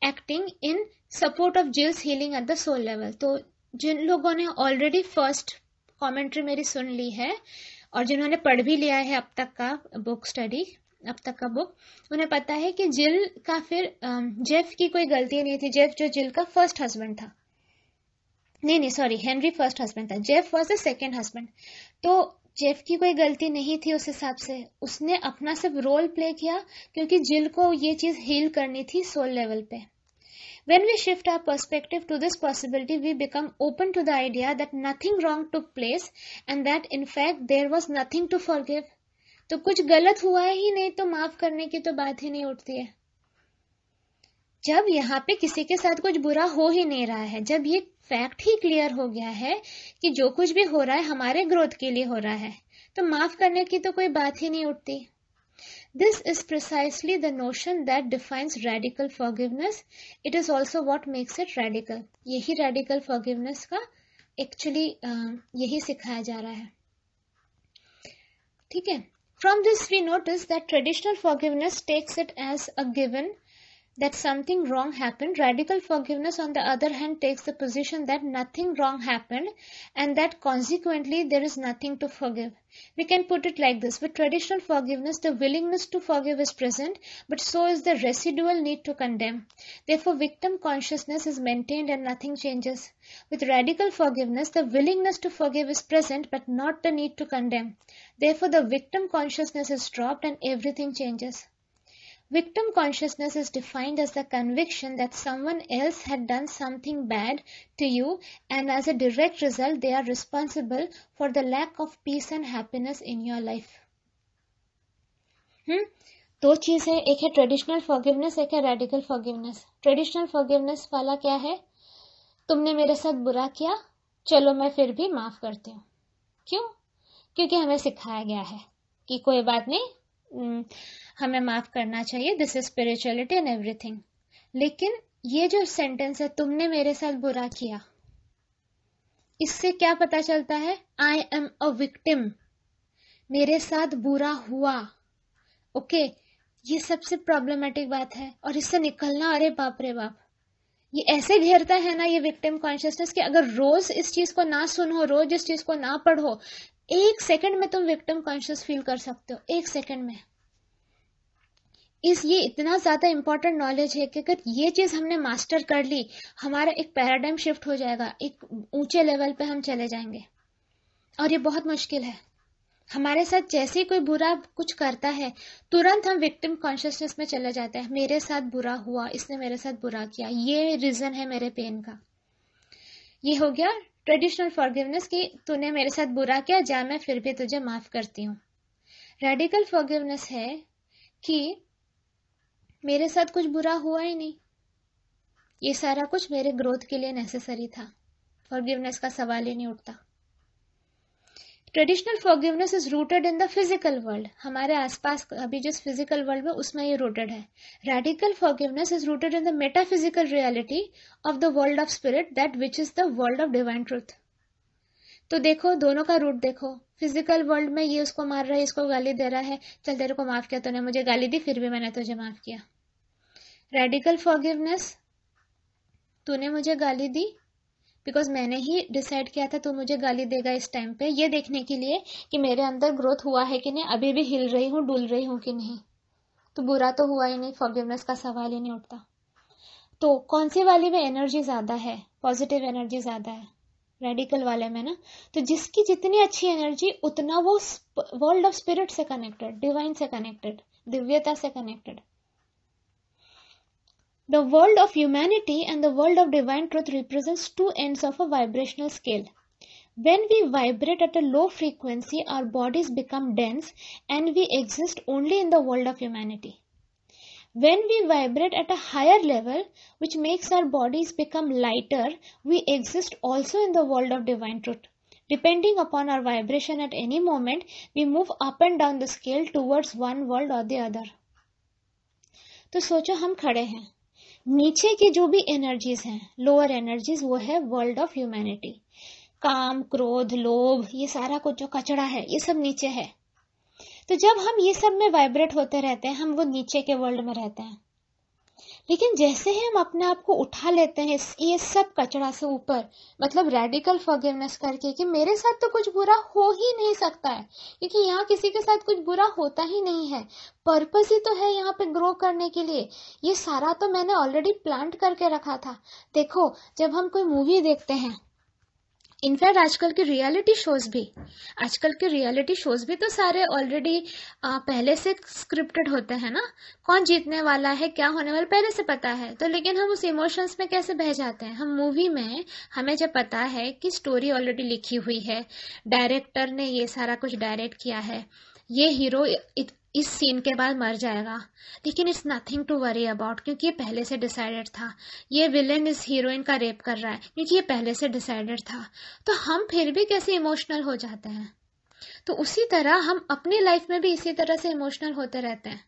acting in support of Jill's healing at the soul level. तो जिन लोगों ने already first commentary मेरी सुन ली है और जिन्होंने पढ़ भी लिया है अब तक का बुक स्टडी अब तक का बुक उन्हें पता है कि जिल का फिर जेफ की कोई गलती नहीं थी जेफ जो जिल का फ़र्स्ट हस्बैंड था नहीं नहीं सॉरी हेनरी फ़र्स्ट हस्बैंड था Jeff was the second husband तो जेफ की कोई गलती नहीं थी उस हिसाब से। उसने अपना सिर्फ़ रोल प्ले किया क्योंकि जिल को ये चीज़ हील करनी थी सोल लेवल पे। When we shift our perspective to this possibility, we become open to the idea that nothing wrong took place and that in fact there was nothing to forgive. तो कुछ गलत हुआ ही नहीं तो माफ़ करने की तो बात ही नहीं उठती है। जब यहाँ पे किसी के साथ कुछ बुरा हो ही नहीं रहा है जब ये फैक्ट ही क्लियर हो गया है कि जो कुछ भी हो रहा है, हमारे ग्रोथ के लिए हो रहा है। तो माफ़ करने की तो कोई बात ही नहीं उठती। This is precisely the notion that defines radical forgiveness it is also what makes it radical यही रेडिकल फॉरगिवनेस का एक्चुअली यही सिखाया जा रहा है। ठीक है? From this we notice that traditional forgiveness takes it as a given that something wrong happened. Radical forgiveness, on the other hand, takes the position that nothing wrong happened and that consequently there is nothing to forgive. We can put it like this. With traditional forgiveness, the willingness to forgive is present, but so is the residual need to condemn. Therefore, victim consciousness is maintained and nothing changes. With radical forgiveness, the willingness to forgive is present, but not the need to condemn. Therefore, the victim consciousness is dropped and everything changes. Victim consciousness is defined as the conviction that someone else had done something bad to you and as a direct result they are responsible for the lack of peace and happiness in your life. Hmm? दो चीज़ है एक है traditional forgiveness एक है radical forgiveness traditional forgiveness वाला क्या है तुमने मेरे साथ बुरा किया चलो मैं फिर भी माफ़ करती हूँ क्यों क्योंकि हमें सिखाया गया है कि कोई बात नहीं हमें माफ़ करना चाहिए this is spirituality and everything लेकिन ये जो सेंटेंस है तुमने मेरे साथ बुरा किया। इससे क्या पता चलता है? आई एम अ विक्टिम मेरे साथ बुरा हुआ। ओके okay, ये सबसे प्रॉब्लमेटिक बात है और इससे निकलना अरे बाप रे बाप। ये ऐसे घेरता है ना ये विक्टिम कॉन्शियसनेस कि अगर रोज इस चीज़ को ना सुनो रोज इस चीज़ को ना पढ़ो एक सेकंड में तुम विक्टिम कॉन्शियस फील कर सकते हो एक सेकंड में। इस ये इतना ज़्यादा इम्पोर्टेंट नॉलेज है कि अगर ये चीज़ हमने मास्टर कर ली, हमारा एक पैराडाइम शिफ्ट हो जाएगा, एक ऊँचे लेवल पे हम चले जाएँगे। और ये बहुत मुश्किल है। हमारे साथ जैसे ही कोई बुरा कुछ करता है, तुरंत हम विक्टिम कॉन्शियसनेस में चले जाते हैं। मेरे साथ बुरा हुआ, इसने मेरे साथ बुरा किया। ये रीजन है मेरे पेन का। ये हो गया ट्रेडिशनल फॉरगिवनेस कि तूने मेरे साथ बुरा किया, जा मैं फिर भी तुझे माफ़ करती हूँ। रेडिकल फॉरगिवनेस है कि मेरे साथ कुछ बुरा हुआ ही नहीं। ये सारा कुछ मेरे ग्रोथ के लिए नेसेसरी था। फॉरगिवनेस का सवाल ही नहीं उठता। Traditional forgiveness is rooted in the physical world हमारे आसपास अभी जिस फ़िज़िकल वर्ल्ड में, उसमें ये रूटेड है। Radical forgiveness is rooted in the metaphysical reality of the world of spirit that which is the world of divine truth तो देखो, दोनों का रूट देखो। फ़िज़िकल वर्ल्ड में ये उसको मार रहा है, इसको गाली दे रहा है। चल तेरे को माफ़ किया तूने, मुझे गाली दी, फिर भी मैंने तुझे माफ़ किया। रेडिकल फॉरगिवनेस तूने मुझे गाली दी? बिकॉज़ मैंने ही डिसाइड किया था, तू मुझे गाली देगा इस टाइम पे। ये देखने के लिए कि मेरे अंदर ग्रोथ हुआ है कि नहीं, अभी भी हिल रही हूँ, डुल रही हूँ कि नहीं। तो बुरा तो हुआ ही नहीं फॉरगिवनेस का सवाल ही नहीं उठता। तो कौन सी वाली में एनर्जी ज़्यादा है? पॉजिटिव एनर्जी ज़्यादा है। रेडिकल वाले में ना। तो जिसकी जितनी अच्छी एनर्जी उतना वो वर्ल्ड ऑफ़ स्पिरिट से कनेक्टेड डिवाइन से कनेक्टेड दिव्यता से connected The world of humanity and the world of divine truth represents two ends of a vibrational scale. When we vibrate at a low frequency, our bodies become dense and we exist only in the world of humanity. When we vibrate at a higher level, which makes our bodies become lighter, we exist also in the world of divine truth. Depending upon our vibration at any moment, we move up and down the scale towards one world or the other. तो सोचो हम खड़े हैं नीचे की जो भी energies हैं लोअर एनर्जीज वो है वर्ल्ड ऑफ़ ह्यूमैनिटी काम, क्रोध, लोभ, ये सारा कुछ जो कचड़ा है, ये सब नीचे है। तो जब हम ये सब में वाइब्रेट होते रहते हैं, हम वो नीचे के वर्ल्ड में रहते हैं। लेकिन जैसे ही हम अपने आप को उठा लेते हैं ये सब कचरा से ऊपर मतलब रेडिकल फॉरगिवनेस करके कि मेरे साथ तो कुछ बुरा हो ही नहीं सकता है, क्योंकि यहाँ किसी के साथ कुछ बुरा होता ही नहीं है। पर्पज ही तो है यहाँ पे ग्रो करने के लिए। ये सारा तो मैंने ऑलरेडी प्लांट करके रखा था। देखो, जब हम कोई मूवी देखते हैं इनफैक्ट आजकल के रियलिटी शोज़ भी, आजकल के रियलिटी शोज़ भी तो सारे ऑलरेडी पहले से स्क्रिप्टेड होते हैं ना? कौन जीतने वाला है, क्या होने वाला पहले से पता है। तो लेकिन हम उस इमोशंस में कैसे बह जाते हैं? हम मूवी में, हमें जब पता है कि स्टोरी ऑलरेडी लिखी हुई है डायरेक्टर ने ये सारा कुछ डायरेक्ट किया है, ये हीरो इस सीन के बाद मर जाएगा। लेकिन it's nothing to worry about क्योंकि ये पहले से डिसाइडेड था। ये विलेन इस हीरोइन का रेप कर रहा है, क्योंकि ये पहले से डिसाइडेड था। तो हम फिर भी कैसे इमोशनल हो जाते हैं? तो उसी तरह हम अपनी लाइफ में भी इसी तरह से इमोशनल होते रहते हैं।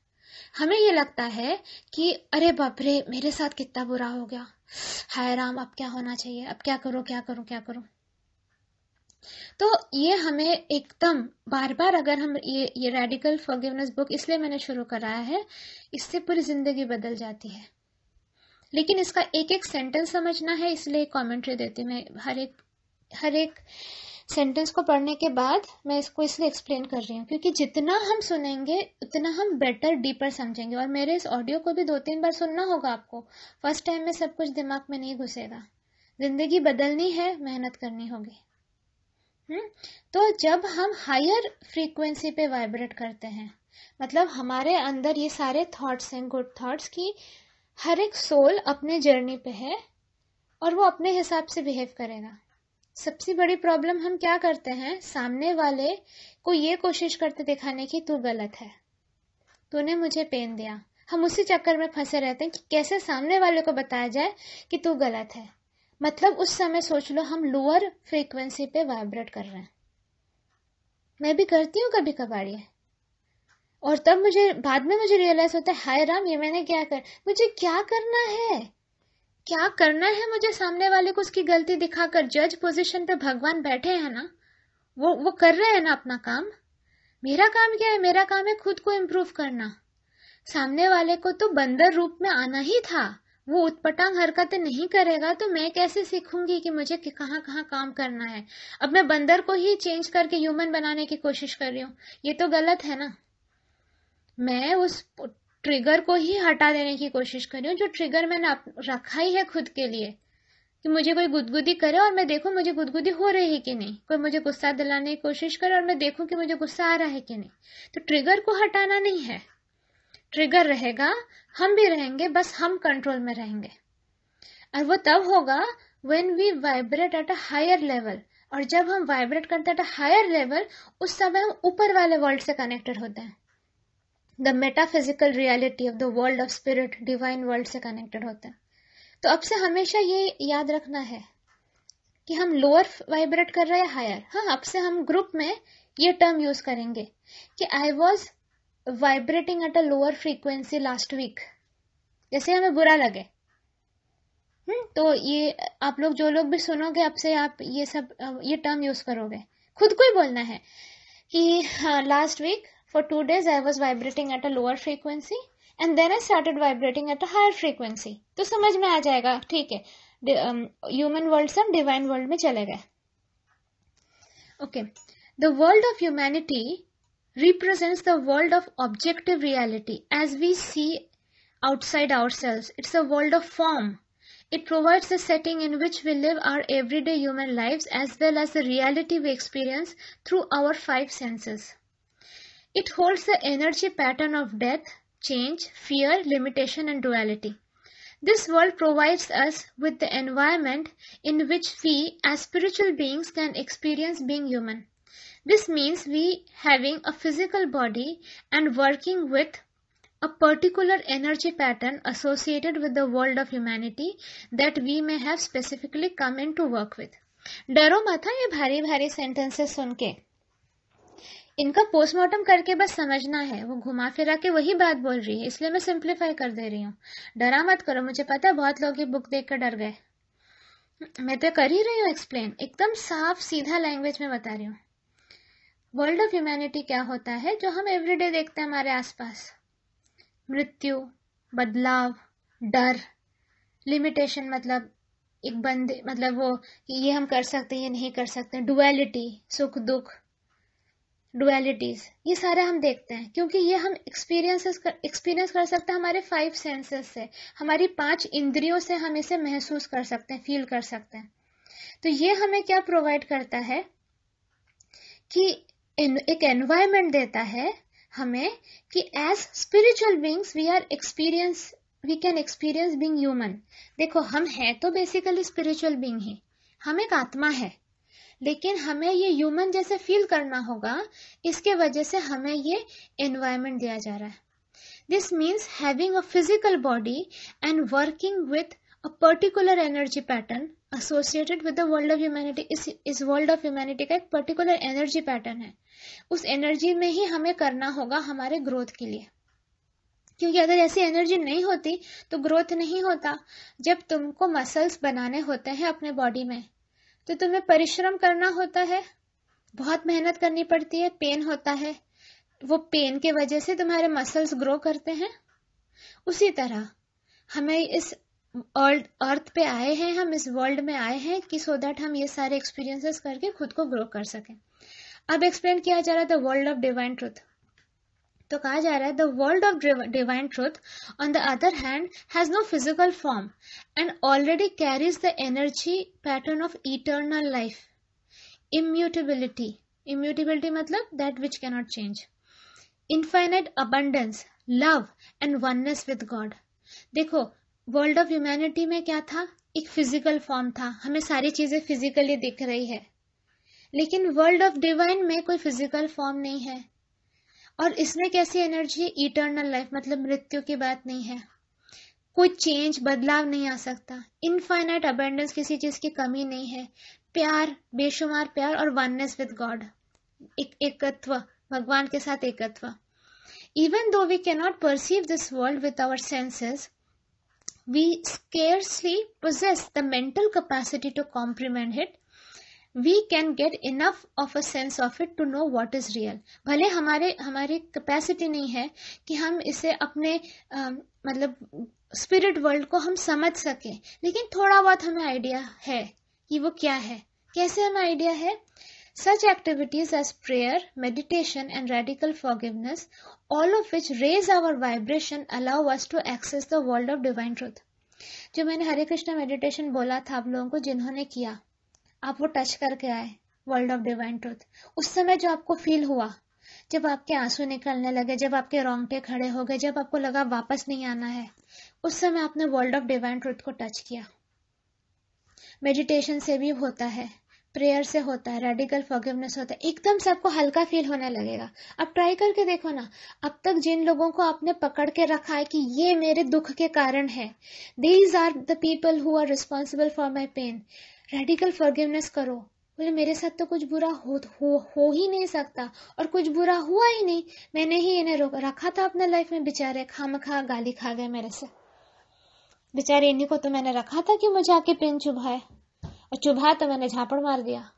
हमें ये लगता है कि, अरे बापरे मेरे साथ कितना बुरा हो गया। हाय राम, अब क्या होना चाहिए? अब क्या करो क्या करो क्या करो? तो ये हमें एकदम बार बार अगर हम ये ये रेडिकल फॉरगिवनेस बुक इसलिए मैंने शुरू कराया है, इससे पूरी ज़िंदगी बदल जाती है। लेकिन इसका एक एक सेंटेंस समझना है, इसलिए कमेंट्री देती मैं। हर एक हर एक सेंटेंस को पढ़ने के बाद मैं इसको इसलिए एक्सप्लेन कर रही हूँ, क्योंकि जितना हम सुनेंगे, उतना हम बेटर डीपर समझेंगे। और मेरे इस ऑडियो को भी दो तीन बार सुनना होगा आपको। फ़र्स्ट टाइम में सब कुछ दिमाग में नहीं घुसेगा। ज़िंदगी बदलनी है, मेहनत करनी होगी। हम्म तो जब हम हायर फ्रीक्वेंसी पे वाइब्रेट करते हैं मतलब हमारे अंदर ये सारे थॉट्स हैं गुड थॉट्स की, हर एक सोल अपने जर्नी पे है और वो अपने हिसाब से बिहेव करेगा। सबसे बड़ी प्रॉब्लम हम क्या करते हैं? सामने वाले को ये कोशिश करते दिखाने की, तू गलत है। तूने मुझे पेन दिया। हम उसी चक्कर में फंसे रहते हैं कि कैसे सामने वाले को बताया जाए कि तू गलत है। मतलब उस समय सोच लो हम लोअर फ्रीक्वेंसी पे वाइब्रेट कर रहे हैं। मैं भी करती हूँ कभी कभार ये। और तब मुझे, बाद में मुझे रियलाइज़ होता है, हाय राम, ये मैंने क्या कर मुझे क्या करना है? क्या करना है मुझे सामने वाले को उसकी गलती दिखाकर? जज पोजीशन पे भगवान बैठे हैं ना, वो वो कर रहे हैं ना अपना काम। मेरा काम क्या है? मेरा काम है खुद को इम्प्रूव करना। सामने वाले को तो बंदर रूप में आना ही था। वो उत्पटांग हरकतें नहीं करेगा तो मैं कैसे सीखूँगी कि मुझे कहाँ कहाँ काम करना है? अब मैं बंदर को ही चेंज करके ह्यूमन बनाने की कोशिश कर रही हूँ। ये तो गलत है ना? मैं उस ट्रिगर को ही हटा देने की कोशिश कर रही हूँ, जो ट्रिगर मैंने रखा ही है खुद के लिए। कि मुझे कोई गुदगुदी करे और मैं देखूँ मुझे गुदगुदी हो रही है कि नहीं। कोई मुझे गुस्सा दिलाने की कोशिश करे और मैं देखूँ कि मुझे गुस्सा आ रहा है कि नहीं। तो ट्रिगर को हटाना नहीं है। ट्रिगर रहेगा हम भी रहेंगे, बस हम कंट्रोल में रहेंगे। और वो तब होगा when we vibrate at a higher level और जब हम वाइब्रेट करते हैं एट अ हायर लेवल उस समय हम ऊपर वाले वर्ल्ड से कनेक्टेड होते हैं। The metaphysical reality of the world of spirit divine world से कनेक्टेड होते हैं। तो अब से हमेशा ये याद रखना है कि हम लोअर वाइब्रेट कर रहे हैं हायर हाँ अब से हम ग्रुप में ये टर्म यूज़ करेंगे कि I was vibrating at a lower frequency last week जैसे हमें बुरा लगे। हम्म तो ये, आप लोग जो लोग भी सुनोगे, आपसे आप ये सब, ये टर्म यूज़ करोगे। खुद को ही बोलना है कि last week for two days I was vibrating at a lower frequency and then I started vibrating at a higher frequency तो समझ में आ जाएगा, ठीक है। ह्यूमन वर्ल्ड से हम डिवाइन वर्ल्ड में चले गए। Okay the world of humanity represents the world of objective reality as we see outside ourselves. It's a world of form. It provides a setting in which we live our everyday human lives as well as the reality we experience through our five senses. It holds the energy pattern of death, change, fear, limitation, and duality. This world provides us with the environment in which we, as spiritual beings, can experience being human. This means we having a physical body and working with a particular energy pattern associated with the world of humanity that we may have specifically come in to work with. डरो मत ये भारी भारी sentences सुन के इनका postmortem करके बस समझना है वो घुमा फिरा के वही बात बोल रही है इसलिए मैं सिंप्लीफाई कर दे रही हूँ डरा मत करो मुझे पता है बहुत लोग ये बुक देख कर डर गए मैं तो कर ही रही हूँ एक्सप्लेन एकदम साफ़ सीधा लैंग्वेज में बता रही हूँ वर्ल्ड ऑफ़ ह्यूमैनिटी क्या होता है, जो हम एवरीडे देखते हैं हमारे आसपास? मृत्यु, बदलाव, डर लिमिटेशन मतलब एक बंदे मतलब वो ये हम कर सकते हैं, ये नहीं कर सकते डुअलिटी सुख, दुख डुअलिटीज ये सारे हम देखते हैं। क्योंकि ये हम एक्सपीरियंसेस कर एक्सपीरियंस कर सकते हैं हमारे फाइव सेंसेस से। हमारी पाँच इंद्रियों से हम इसे महसूस कर सकते हैं फील कर सकते हैं। तो ये हमें क्या प्रोवाइड करता है कि एक एनवायरमेंट देता है हमें कि as spiritual beings we are experience we can experience being human देखो, हम हैं तो बेसिकली स्पिरिचुअल बींग ही। हम एक आत्मा है। लेकिन हमें ये ह्यूमन जैसे फील करना होगा, इसके वजह से हमें ये एनवायरमेंट दिया जा रहा है। This means having a physical body and working with a particular energy pattern associated with the world of humanity. इस इस वर्ल्ड ऑफ़ ह्यूमैनिटी का एक पर्टिकुलर एनर्जी पैटर्न है। उस एनर्जी में ही हमें करना होगा हमारे ग्रोथ के लिए। क्योंकि अगर ऐसी एनर्जी नहीं होती तो ग्रोथ नहीं होता। जब तुमको मसल्स बनाने होते हैं अपने बॉडी में तो तुम्हें परिश्रम करना होता है, बहुत मेहनत करनी पड़ती है पेन होता है। वो पेन के वजह से तुम्हारे मसल्स ग्रो करते हैं। उसी तरह हमें इस अर्थ पे आए हैं हम, इस वर्ल्ड में आए हैं कि सो दैट हम ये सारे एक्सपीरियंसेस करके खुद को ग्रो कर सकें। अब एक्सप्लेन किया जा रहा है the world of divine truth तो कहा जा रहा है the world of divine truth on the other hand has no physical form and already carries the energy pattern of eternal life immutability immutability मतलब that which cannot change infinite abundance love and oneness with God देखो world of humanity में क्या था? एक physical form था। हमें सारी चीज़ें फिजिकली दिख रही है। लेकिन वर्ल्ड ऑफ़ डिवाइन में कोई फ़िज़िकल फॉर्म नहीं है। और इसमें कैसी एनर्जी है इटर्नल लाइफ मतलब मृत्यु की बात नहीं है। कोई चेंज बदलाव नहीं आ सकता। इनफाइनाइट अबेंडेंस किसी चीज़ की कमी नहीं है। प्यार, बेशुमार प्यार और वननेस विद गॉड एक एकत्व, भगवान के साथ एकत्व। Even though we cannot perceive this world with our senses we scarcely possess the mental capacity to comprehend it we can get enough of a sense of it to know what is real भले हमारे हमारी capacity नहीं है कि हम इसे अपने आ, मतलब स्पिरिट वर्ल्ड को हम समझ सके लेकिन थोड़ा बहुत हमें आइडिया है कि वो क्या है कैसे हमें आइडिया है Such activities as prayer, meditation and radical forgiveness, all of which raise our vibration, allow us to access the world of divine truth. जो मैंने हरे कृष्णा मेडिटेशन बोला था आप लोगों को जिन्होंने किया आप वो टच करके आए वर्ल्ड ऑफ़ डिवाइन ट्रूथ उस समय जो आपको फील हुआ जब आपके आँसू निकलने लगे जब आपके रोंगटे खड़े हो गए जब आपको लगा वापस नहीं आना है उस समय आपने वर्ल्ड ऑफ़ डिवाइन ट्रूथ को टच किया। मेडिटेशन से भी होता है। प्रेयर से होता है रेडिकल फॉरगिवनेस होता है एकदम से आपको हल्का फील होने लगेगा। अब ट्राई करके देखो ना अब तक जिन लोगों को आपने पकड़ के रखा है कि ये मेरे दुख के कारण है these are the people who are responsible for my pain radical forgiveness करो। बोले मेरे साथ तो कुछ बुरा हो, हो हो ही नहीं सकता और कुछ बुरा हुआ ही नहीं। मैंने ही इन्हें रखा था अपने लाइफ में बेचारे खाम खा गाली खा गए मेरे से। बेचारे इन्हीं को तो मैंने रखा था कि मुझे आके पेन चुभाए और चुभा तो मैंने झापड़ मार दिया।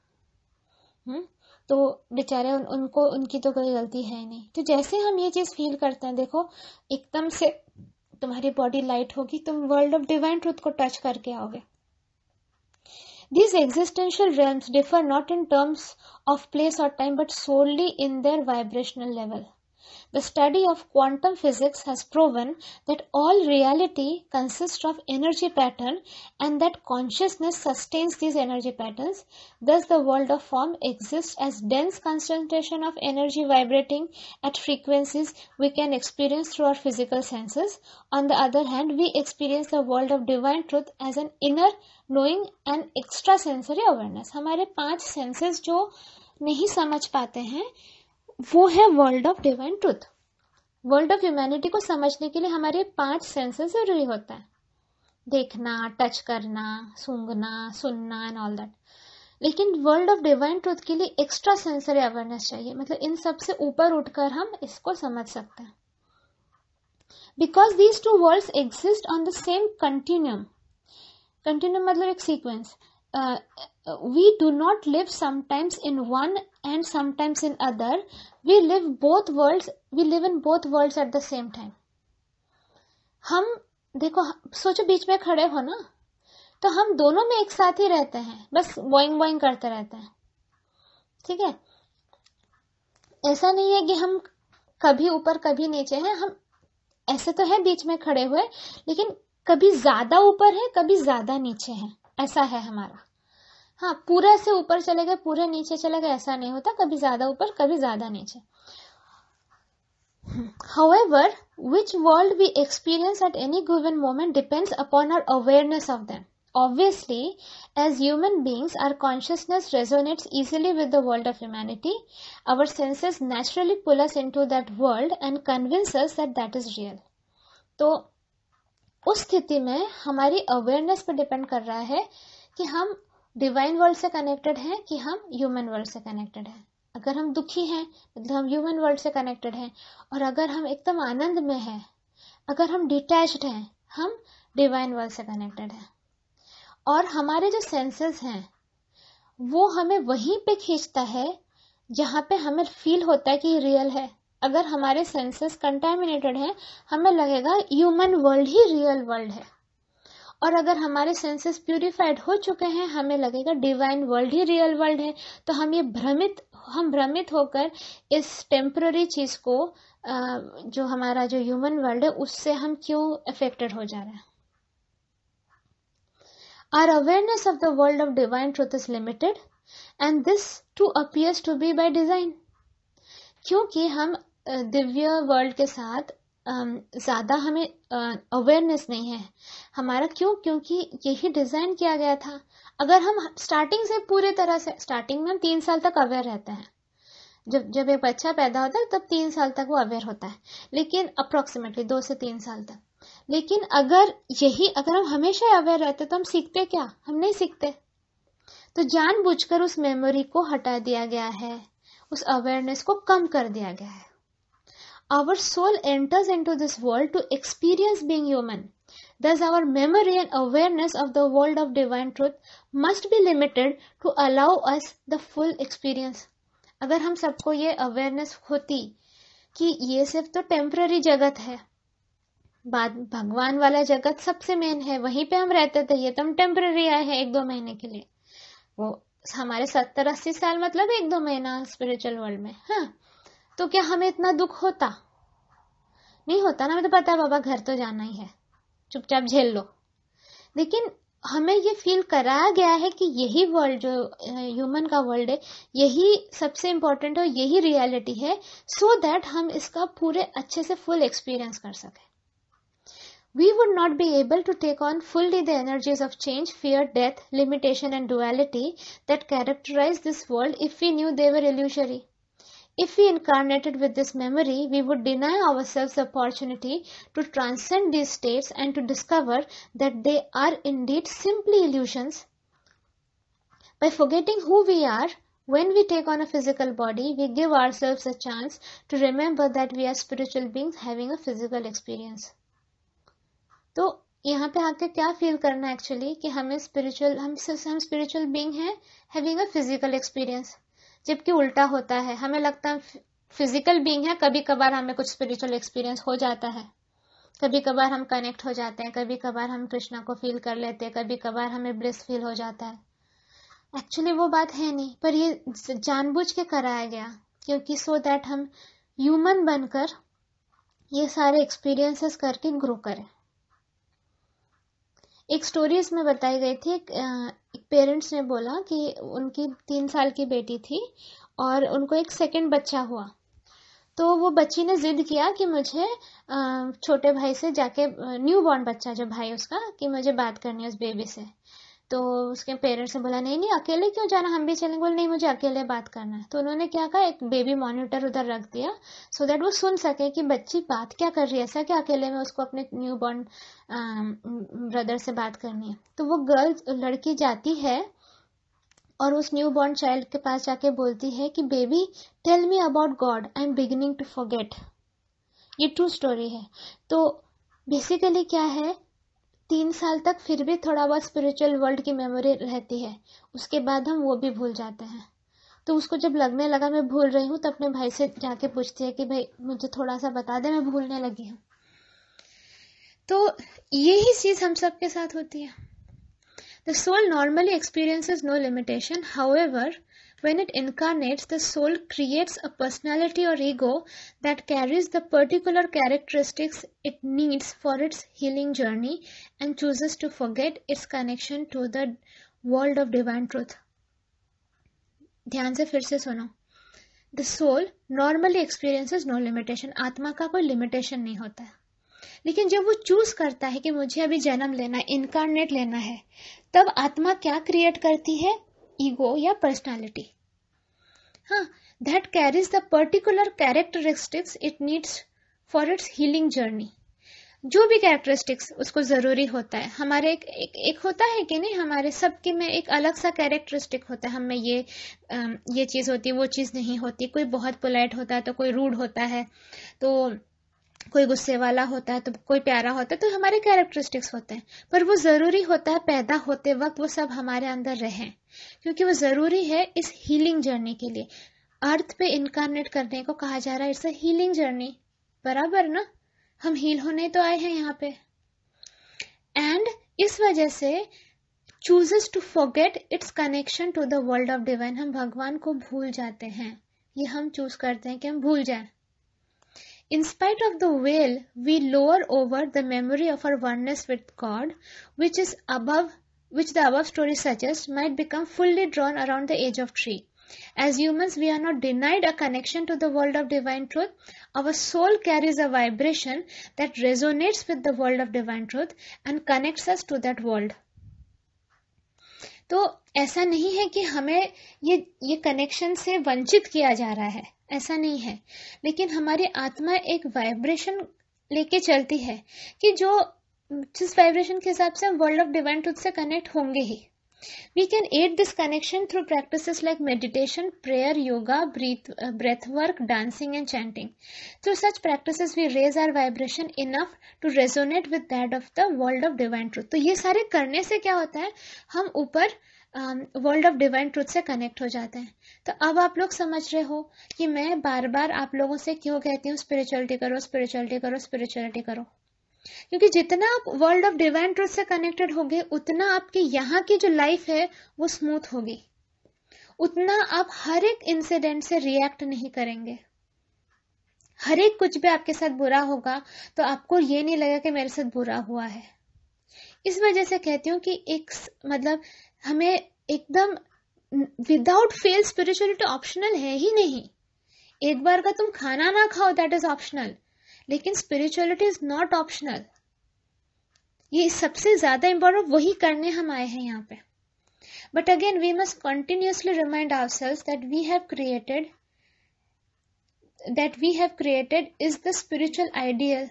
हम्म? तो बेचारे उन, उनको उनकी तो कोई गलती है नहीं। तो जैसे हम ये चीज़ फील करते हैं देखो एकदम से तुम्हारी बॉडी लाइट होगी तुम वर्ल्ड ऑफ़ डिवाइन ट्रूथ को टच करके आओगे। These existential realms differ not in terms of place or time but solely in their vibrational level. The study of quantum physics has proven that all reality consists of energy pattern and that consciousness sustains these energy patterns. Thus the world of form exists as dense concentration of energy vibrating at frequencies we can experience through our physical senses. On the other hand, we experience the world of divine truth as an inner knowing and extrasensory awareness. हमारे पांच senses जो नहीं समझ पाते हैं वो है world of divine truth world of humanity को समझने के लिए हमारे पाँच सेंसेस ज़रूरी होता है. देखना टच करना, सूंघना, सुनना एंड ऑल दैट लेकिन वर्ल्ड ऑफ़ डिवाइन ट्रूथ के लिए एक्स्ट्रा सेंसरी अवेयरनेस चाहिए. मतलब इन सबसे ऊपर उठकर हम इसको समझ सकते हैं. Because these two world exist on the same continuum continuum मतलब एक sequence we do not live sometimes in one and sometimes in other. We live both worlds, we live in both worlds at the same time. हम, देखो, सोचो बीच में खड़े हो ना तो हम दोनों में एक साथ ही रहते हैं, बस बोइंग बोइंग करते रहते हैं, ठीक है? ऐसा नहीं है कि हम कभी ऊपर कभी नीचे हैं, हम ऐसे तो है बीच में खड़े हुए, लेकिन कभी ज़्यादा ऊपर है, कभी ज़्यादा नीचे है, ऐसा है हमारा। हाँ पूरा से ऊपर चले गए, पूरे नीचे चले गए, ऐसा नहीं होता, कभी ज़्यादा ऊपर, कभी ज़्यादा नीचे। How which world we experience at any given moment depends upon our awareness of them obviously as human beings our consciousness resonate easily with the world of humanity our senses naturally pulls into that world and convince that that is real तो उस स्थिति में हमारी awareness पर depend कर रहा है कि हम डिवाइन वर्ल्ड से कनेक्टेड हैं कि हम ह्यूमन वर्ल्ड से कनेक्टेड हैं। अगर हम दुखी हैं मतलब हम ह्यूमन वर्ल्ड से कनेक्टेड हैं, और अगर हम एकदम आनंद में हैं, अगर हम डिटैच्ड हैं, हम डिवाइन वर्ल्ड से कनेक्टेड हैं। और हमारे जो सेंसेस हैं, वो हमें वहीं पे खींचता है, जहाँ पे हमें फील होता है कि रियल है। अगर हमारे सेंसेस कंटेमिनेटेड हैं, हमें लगेगा ह्यूमन वर्ल्ड ही रियल वर्ल्ड है। और अगर हमारे सेंसेस प्यूरिफाइड हो चुके हैं, हमें लगेगा डिवाइन वर्ल्ड ही रियल वर्ल्ड है तो हम ये भ्रमित, हम भ्रमित होकर इस टेम्पररी चीज़ को जो हमारा जो ह्यूमन वर्ल्ड है, उससे हम क्यों अफेक्टेड हो जा रहे हैं Our awareness of the world of divine truth is limited, and this too appears to be by design. क्योंकि हम दिव्य वर्ल्ड के साथ ज़्यादा हमें अवेयरनेस नहीं है। हमारा क्यों? क्योंकि यही डिज़ाइन किया गया था। अगर हम स्टार्टिंग से पूरे तरह से स्टार्टिंग में हम तीन साल तक अवेयर रहते हैं। जब जब एक बच्चा पैदा होता है, तब तीन साल तक वो अवेयर होता है। लेकिन अप्रोक्सीमेटली दो से तीन साल तक। लेकिन अगर यही, अगर हम हमेशा अवेयर रहते तो हम सीखते क्या? हम नहीं सीखते। तो जानबूझकर उस मेमोरी को हटा दिया गया है। उस अवेयरनेस को कम कर दिया गया है। Our soul enters into this world to experience being human. Thus, our memory and awareness of the world of divine truth must be limited to allow us the full experience. अगर हम सबको ये awareness होती कि ये सिर्फ़ तो temporary जगत है बाद भगवान वाला जगत सबसे मेन है वहीं पे हम रहते थे ये तो हम टेम्पररी आए हैं एक दो महीने के लिए वो हमारे सत्तर अस्सी साल मतलब एक दो महीना स्पिरिचुअल वर्ल्ड में हाँ तो क्या हमें इतना दुख होता? नहीं होता ना, हमें तो पता है बाबा घर तो जाना ही है। चुपचाप झेल लो। लेकिन हमें ये फील कराया गया है कि यही वर्ल्ड जो ह्यूमन का वर्ल्ड है, यही सबसे इंपॉर्टेंट है यही रियलिटी है सो so दैट हम इसका पूरे अच्छे से फुल एक्सपीरियंस कर सके। We would not be able to take on fully the energies of change fear death limitation and duality that characterize this world if you knew they were illusory If we incarnated with this memory, we would deny ourselves the opportunity to transcend these states and to discover that they are indeed simply illusions. By forgetting who we are, when we take on a physical body, we give ourselves a chance to remember that we are spiritual beings having a physical experience. तो यहाँ पे आके क्या feel करना actually कि हमें spiritual हम हम स्पिरिचुअल बींग हैं हैविंग अ फिजिकल एक्सपीरियंस जबकि उल्टा होता है। हमें लगता है फ़िज़िकल बींग है कभी कभार हमें कुछ स्पिरिचुअल एक्सपीरियंस हो जाता है। कभी कभार हम कनेक्ट हो जाते हैं कभी कभार हम कृष्णा को फील कर लेते हैं कभी कभार हमें ब्लिस फील हो जाता है। एक्चुअली वो बात है नहीं, पर ये जानबूझ के कराया गया, क्योंकि सो so दैट हम ह्यूमन बनकर ये सारे एक्सपीरियंसेस करके ग्रो करें। एक स्टोरी इसमें बताई गई थी पेरेंट्स ने बोला कि उनकी तीन साल की बेटी थी और उनको एक सेकेंड बच्चा हुआ। तो वो बच्ची ने जिद किया कि मुझे छोटे भाई से जाके न्यू बॉर्न बच्चा जो भाई उसका, कि मुझे बात करनी है उस बेबी से। तो उसके पेरेंट्स ने बोला, नहीं नहीं, अकेले क्यों जाना? हम भी चलेंगे. बोले, नहीं, मुझे अकेले बात करना है। तो उन्होंने क्या कहा? एक बेबी मॉनिटर उधर रख दिया सो so दैट वो सुन सके कि बच्ची बात क्या कर रही है। ऐसा क्या अकेले में उसको अपने न्यू बॉर्न ब्रदर से बात करनी है। तो वो गर्ल लड़की जाती है और उस न्यू बॉर्न चाइल्ड के पास जाके बोलती है कि baby tell me about God I am beginning to forget ये ट्रू स्टोरी है। तो बेसिकली क्या है? तीन साल तक फिर भी थोड़ा बहुत स्पिरिचुअल वर्ल्ड की मेमोरी रहती है। उसके बाद हम वो भी भूल जाते हैं। तो उसको जब लगने लगा मैं भूल रही हूँ तो अपने भाई से जाके पूछती है कि भाई, मुझे थोड़ा सा बता दे, मैं भूलने लगी हूँ। तो यही चीज़ हम सबके साथ होती है। The soul normally experiences no limitation however When it incarnates, the soul creates a personality or ego that carries the particular characteristics it needs for its healing journey and chooses to forget its connection to the world of divine truth. ध्यान से फिर से सुनो the soul normally experiences no limitation आत्मा का कोई limitation नहीं होता है लेकिन जब वो चूज़ करता है कि मुझे अभी जन्म लेना है इनकारनेट लेना है तब आत्मा क्या क्रिएट करती है ईगो या पर्सनालिटी। हाँ that carries the particular characteristics it needs for its healing journey जो भी कैरेक्टरिस्टिक्स उसको ज़रूरी होता है। हमारे एक, एक, एक होता है कि नहीं हमारे सबके में एक अलग सा कैरेक्टरिस्टिक होता है। हमें ये ये चीज़ होती है वो चीज़ नहीं होती। कोई बहुत पोलाइट होता है तो कोई रूड होता है। तो कोई गुस्से वाला होता है तो कोई प्यारा होता है तो हमारे कैरेक्टरिस्टिक्स होते हैं। पर वो ज़रूरी होता है पैदा होते वक्त वो सब हमारे अंदर रहे। क्योंकि वो ज़रूरी है इस हीलिंग जर्नी के लिए। अर्थ पे इनकारनेट करने को कहा जा रहा है इट्स अ हीलिंग जर्नी बराबर ना? हम हील होने तो आए हैं यहाँ पे। एंड इस वजह से chooses to forget its connection to the world of divine हम भगवान को भूल जाते हैं। ये हम चूज़ करते हैं कि हम भूल जाए। In spite of the veil, we lower over the memory of our oneness with God, which is above, which the above story suggests might become fully drawn around the age of tree. As humans, we are not denied a connection to the world of divine truth. Our soul carries a vibration that resonates with the world of divine truth and connects us to that world. तो ऐसा नहीं है कि हमें ये ये connection से वंचित किया जा रहा है। ऐसा नहीं है। लेकिन हमारी आत्मा एक वाइब्रेशन लेके चलती है कि जो, जिस वाइब्रेशन के हिसाब से हम वर्ल्ड ऑफ़ डिवाइन ट्रुथ से कनेक्ट होंगे ही। We can aid this connection through practices like meditation, prayer, yoga, breath, uh, breath work, dancing and chanting. Through such practices we raise our vibration enough to resonate with that of the world of divine truth. तो ये सारे करने से क्या होता है हम ऊपर वर्ल्ड ऑफ़ डिवाइन ट्रूथ से कनेक्ट हो जाते हैं तो अब आप लोग समझ रहे हो कि मैं बार बार आप लोगों से क्यों कहती हूँ स्पिरिचुअलिटी करो स्पिरिचुअलिटी करो स्पिरिचुअलिटी करो क्योंकि जितना आप वर्ल्ड ऑफ़ डिवाइन ट्रूथ से कनेक्टेड होगे, उतना आपकी यहाँ की जो लाइफ है, वो स्मूथ होगी। उतना आप हर एक इंसिडेंट से रिएक्ट नहीं करेंगे। हर एक कुछ भी आपके साथ बुरा होगा तो आपको ये नहीं लगेगा कि मेरे साथ बुरा हुआ है। इस वजह से कहती हूँ कि एक मतलब हमें एकदम विदाउट फेल स्पिरिचुअलिटी ऑप्शनल है ही नहीं। एक बार का तुम खाना ना खाओ दैट इज़ ऑप्शनल लेकिन स्पिरिचुअलिटी इज़ नॉट ऑप्शनल ये सबसे ज़्यादा इंपॉर्टेंट वही करने हम आए हैं यहाँ पे। But again we must continuously remind our selves that we have created that we have created is the spiritual ideal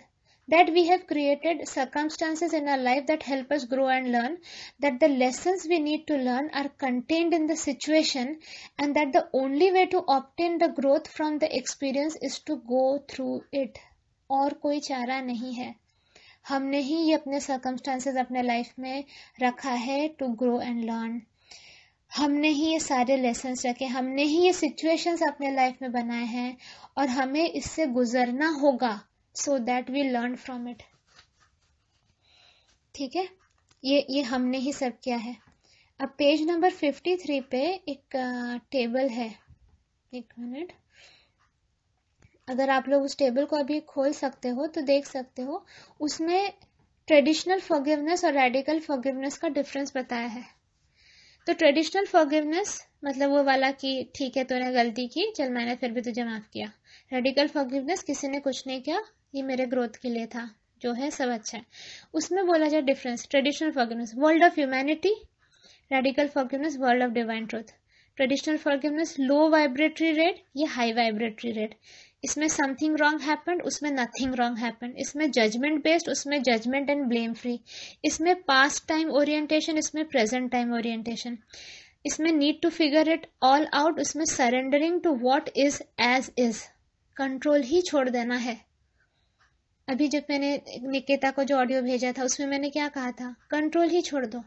that we have created circumstances in our life that help us grow and learn that the lesson we need to learn are contained in the situation and that the only way to obtain the growth from the experience is to go through it और कोई चारा नहीं है। हमने ही ये अपने circumstances अपने life में रखा है टू ग्रो एंड लर्न हमने ही ये सारे लेसन रखे, हमने ही ये सिचुएशंस अपने लाइफ में बनाए हैं और हमें इससे गुजरना होगा so that we learn from it ठीक है? ये ये हमने ही सब किया है। अब पेज नंबर फिफ्टी थ्री पे एक टेबल है। एक मिनट अगर आप लोग उस टेबल को अभी खोल सकते हो तो देख सकते हो, उसमें ट्रेडिशनल फॉरगिवनेस और रेडिकल फॉरगिवनेस का डिफरेंस बताया है। तो ट्रेडिशनल फॉरगिवनेस मतलब वो वाला कि ठीक है, तूने गलती की, चल मैंने फिर भी तुझे माफ़ किया। रेडिकल फॉरगिवनेस किसी ने कुछ नहीं किया, ये मेरे ग्रोथ के लिए था, जो है सब अच्छा है। उसमें बोला जाए difference traditional forgiveness world of humanity radical forgiveness world of divine truth traditional forgiveness low vibratory rate या हाई वाइब्रेटरी रेट इसमें समथिंग रॉन्ग हैपन उसमें नथिंग रॉन्ग हैपन इसमें जजमेंट बेस्ड उसमें जजमेंट एंड ब्लेम फ्री इसमें past time orientation इसमें present time orientation इसमें need to figure it all out उसमें surrendering to what is as is control ही छोड़ देना है. अभी जब मैंने निकेता को जो ऑडियो भेजा था, उसमें मैंने क्या कहा था? कंट्रोल ही छोड़ दो.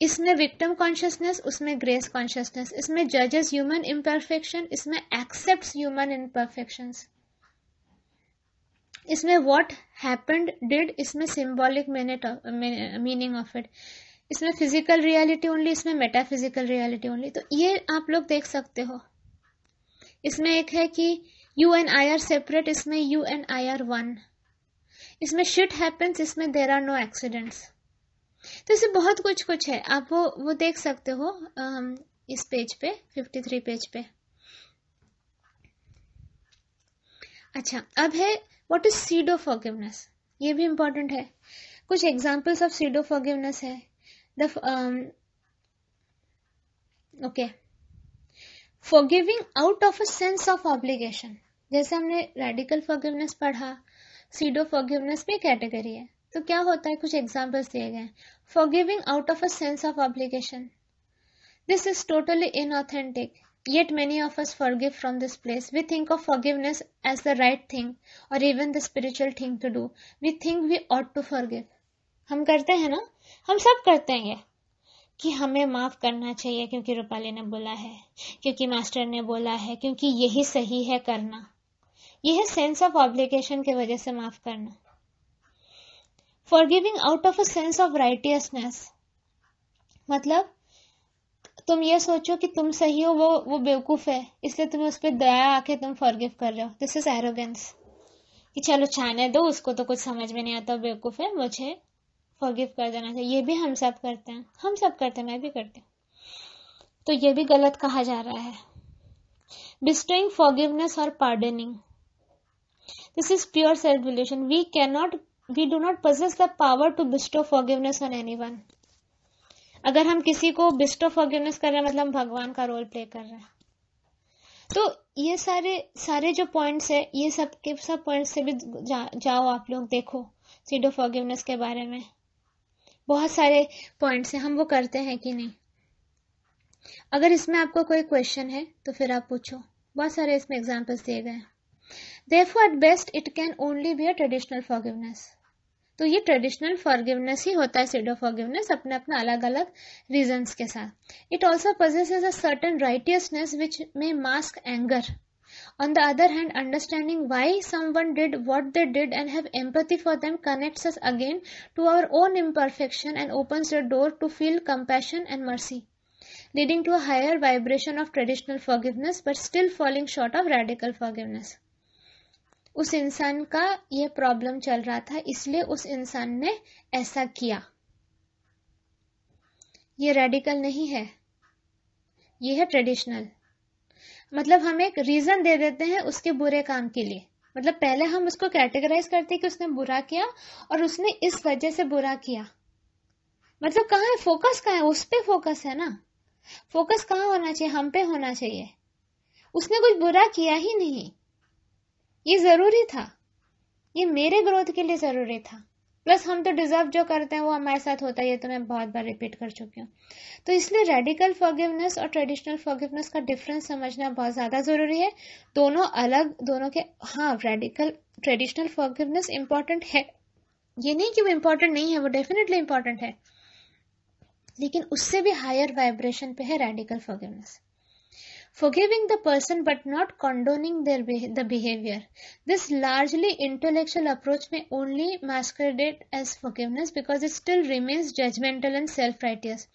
इसमें विक्टिम कॉन्शियसनेस उसमें ग्रेस कॉन्शियसनेस इसमें जजेस ह्यूमन इम्परफेक्शन इसमें एक्सेप्ट ह्यूमन इम्परफेक्शन इसमें वॉट हैपेंड डिड इसमें सिम्बॉलिक मीनिंग ऑफ़ इट इसमें फ़िज़िकल रियलिटी ओनली इसमें मेटाफिजिकल रियलिटी ओनली तो ये आप लोग देख सकते हो। इसमें एक है कि you and I are separate इसमें you and I are one इसमें शिट हैपन्स इसमें देर आर नो एक्सीडेंट्स तो इसे बहुत कुछ कुछ है। आप वो वो देख सकते हो इस पेज पे 53 पेज पे। अच्छा अब है व्हाट इज़ सीडो फॉरगिवनेस ये भी इंपॉर्टेंट है। कुछ एग्जांपल्स ऑफ़ सीडो फॉरगिवनेस है। The okay forgiving out of a sense of obligation जैसे हमने रेडिकल फॉरगिवनेस पढ़ा सीडो फॉरगिवनेस भी कैटेगरी है। तो क्या होता है? कुछ एग्जाम्पल्स दिए गए forgiving out of a sense of obligation this is totally inauthentic Yet many of us forgive from this place. We think of forgiveness as the right thing or even the spiritual thing to do. We think we ought to forgive. हम करते हैं ना? हम सब करते हैं ये। कि हमें माफ़ करना चाहिए क्योंकि रूपाली ने बोला है, क्योंकि मास्टर ने बोला है, क्योंकि यही सही है करना। यह सेंस ऑफ़ ऑब्लिगेशन की वजह से माफ़ करना। Forgiving out of a sense of righteousness मतलब तुम ये सोचो कि तुम सही हो, वो वो बेवकूफ़ है। इसलिए तुम्हें उस पर दया आके तुम फॉरगिव कर रहे हो। दिस इज़ एरोगेंस कि चलो छाने दो, उसको तो कुछ समझ में नहीं आता, बेवकूफ़ है, मुझे फॉरगिव कर देना चाहिए। ये भी हम सब करते हैं। हम सब करते हैं, मैं भी करती हूँ। तो ये भी गलत कहा जा रहा है। बिस्टोइंग फॉरगिवनेस और pardoning this is pure self relation we can not we do not possess the power to bestow forgiveness on anyone अगर हम किसी को बिस्ट फॉरगिवनेस कर रहे हैं मतलब हम भगवान का रोल प्ले कर रहे हैं। तो ये सारे सारे जो पॉइंट्स है ये सब के सब पॉइंट्स से भी जा, जाओ आप लोग देखो सीडो फॉरगिवनेस के बारे में। बहुत सारे पॉइंट्स हैं हम वो करते हैं कि नहीं। अगर इसमें आपको कोई क्वेश्चन है तो फिर आप पूछो। बहुत सारे इसमें एग्जाम्पल्स दिए गए हैं। Therefore at best it can only be a traditional forgiveness तो ये ट्रेडिशनल फॉरगिवनेस ही होता है सीडो फॉरगिवनेस अपने अपने अलग अलग रीजन के साथ it also possesses a certain righteousness which may mask anger On the other hand, understanding why someone did what they did and have empathy for them connects us again to our own imperfection and opens the door to feel compassion and mercy, leading to a higher vibration of traditional forgiveness but still falling short of radical forgiveness. उस इंसान का यह problem चल रहा था, इसलिए उस इंसान ने ऐसा किया। ये रेडिकल नहीं है। ये है ट्रेडिशनल मतलब हम एक रीजन दे देते हैं उसके बुरे काम के लिए। मतलब पहले हम उसको कैटेगराइज करते हैं कि उसने बुरा किया और उसने इस वजह से बुरा किया। मतलब कहा है फोकस कहा है? उस पर फोकस है ना। फोकस कहाँ होना चाहिए? हम पे होना चाहिए। उसने कुछ बुरा किया ही नहीं। ये ज़रूरी था। ये मेरे ग्रोथ के लिए ज़रूरी था। प्लस हम तो डिजर्व जो करते हैं वो हमारे साथ होता है, ये तो मैं बहुत बार रिपीट कर चुकी हूँ। तो इसलिए रेडिकल फॉरगिवनेस और ट्रेडिशनल फॉरगिवनेस का डिफरेंस समझना बहुत ज़्यादा ज़रूरी है। दोनों अलग, दोनों के हाँ रेडिकल ट्रेडिशनल फॉरगिवनेस इंपॉर्टेंट है। ये नहीं कि वो इम्पोर्टेंट नहीं है, वो डेफिनेटली इंपॉर्टेंट है। लेकिन उससे भी हायर वाइब्रेशन पे है radical forgiveness forgiving the person but not condoning their the behavior. This largely intellectual approach may only masquerade as forgiveness because it still remains judgmental and self-righteous.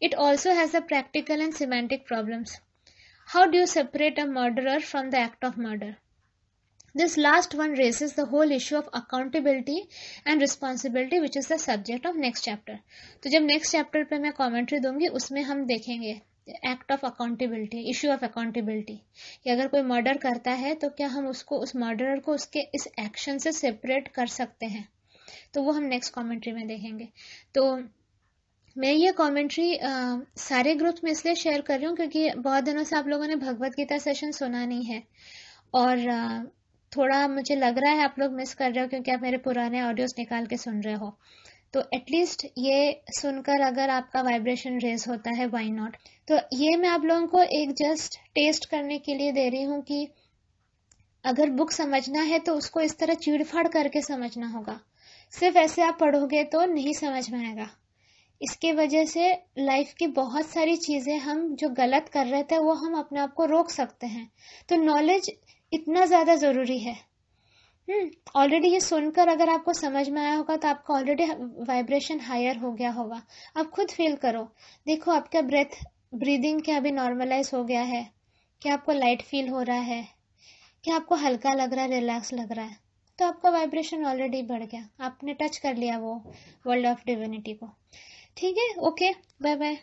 It also has a practical and semantic problems. How do you separate a murderer from the act of murder? This last one raises the whole issue of accountability and responsibility which is the subject of next chapter. तो जब next chapter पे मैं commentary दूंगी उसमें हम देखेंगे act of accountability issue of accountability कि अगर कोई मर्डर करता है तो क्या हम उसको उस मर्डरर को उसके इस एक्शन से सेपरेट कर सकते हैं? तो वो हम नेक्स्ट कमेंट्री में देखेंगे। तो मैं ये कमेंट्री सारे ग्रुप में इसलिए शेयर कर रही हूँ क्योंकि बहुत दिनों से आप लोगों ने भगवत गीता सेशन सुना नहीं है। और आ, थोड़ा मुझे लग रहा है आप लोग मिस कर रहे हो क्योंकि आप मेरे पुराने ऑडियोज निकाल के सुन रहे हो। तो एटलीस्ट ये सुनकर अगर आपका वाइब्रेशन रेज होता है वाई नॉट तो ये मैं आप लोगों को एक जस्ट टेस्ट करने के लिए दे रही हूँ कि अगर बुक समझना है तो उसको इस तरह चीड़फाड़ करके समझना होगा। सिर्फ़ ऐसे आप पढ़ोगे तो नहीं समझ में आएगा। इसके वजह से लाइफ की बहुत सारी चीज़ें हम जो गलत कर रहे थे वो हम अपने आप को रोक सकते हैं। तो नॉलेज इतना ज़्यादा ज़रूरी है। ऑलरेडी ये सुनकर अगर आपको समझ में आया होगा तो आपका ऑलरेडी वाइब्रेशन हायर हो गया होगा। आप खुद फील करो। देखो, आपका ब्रेथ ब्रीदिंग क्या अभी नॉर्मलाइज हो गया है? क्या आपको लाइट फील हो रहा है? क्या आपको हल्का लग रहा है रिलैक्स लग रहा है? तो आपका वाइब्रेशन ऑलरेडी बढ़ गया। आपने टच कर लिया वो वर्ल्ड ऑफ़ डिविनिटी को। ठीक है? Okay bye bye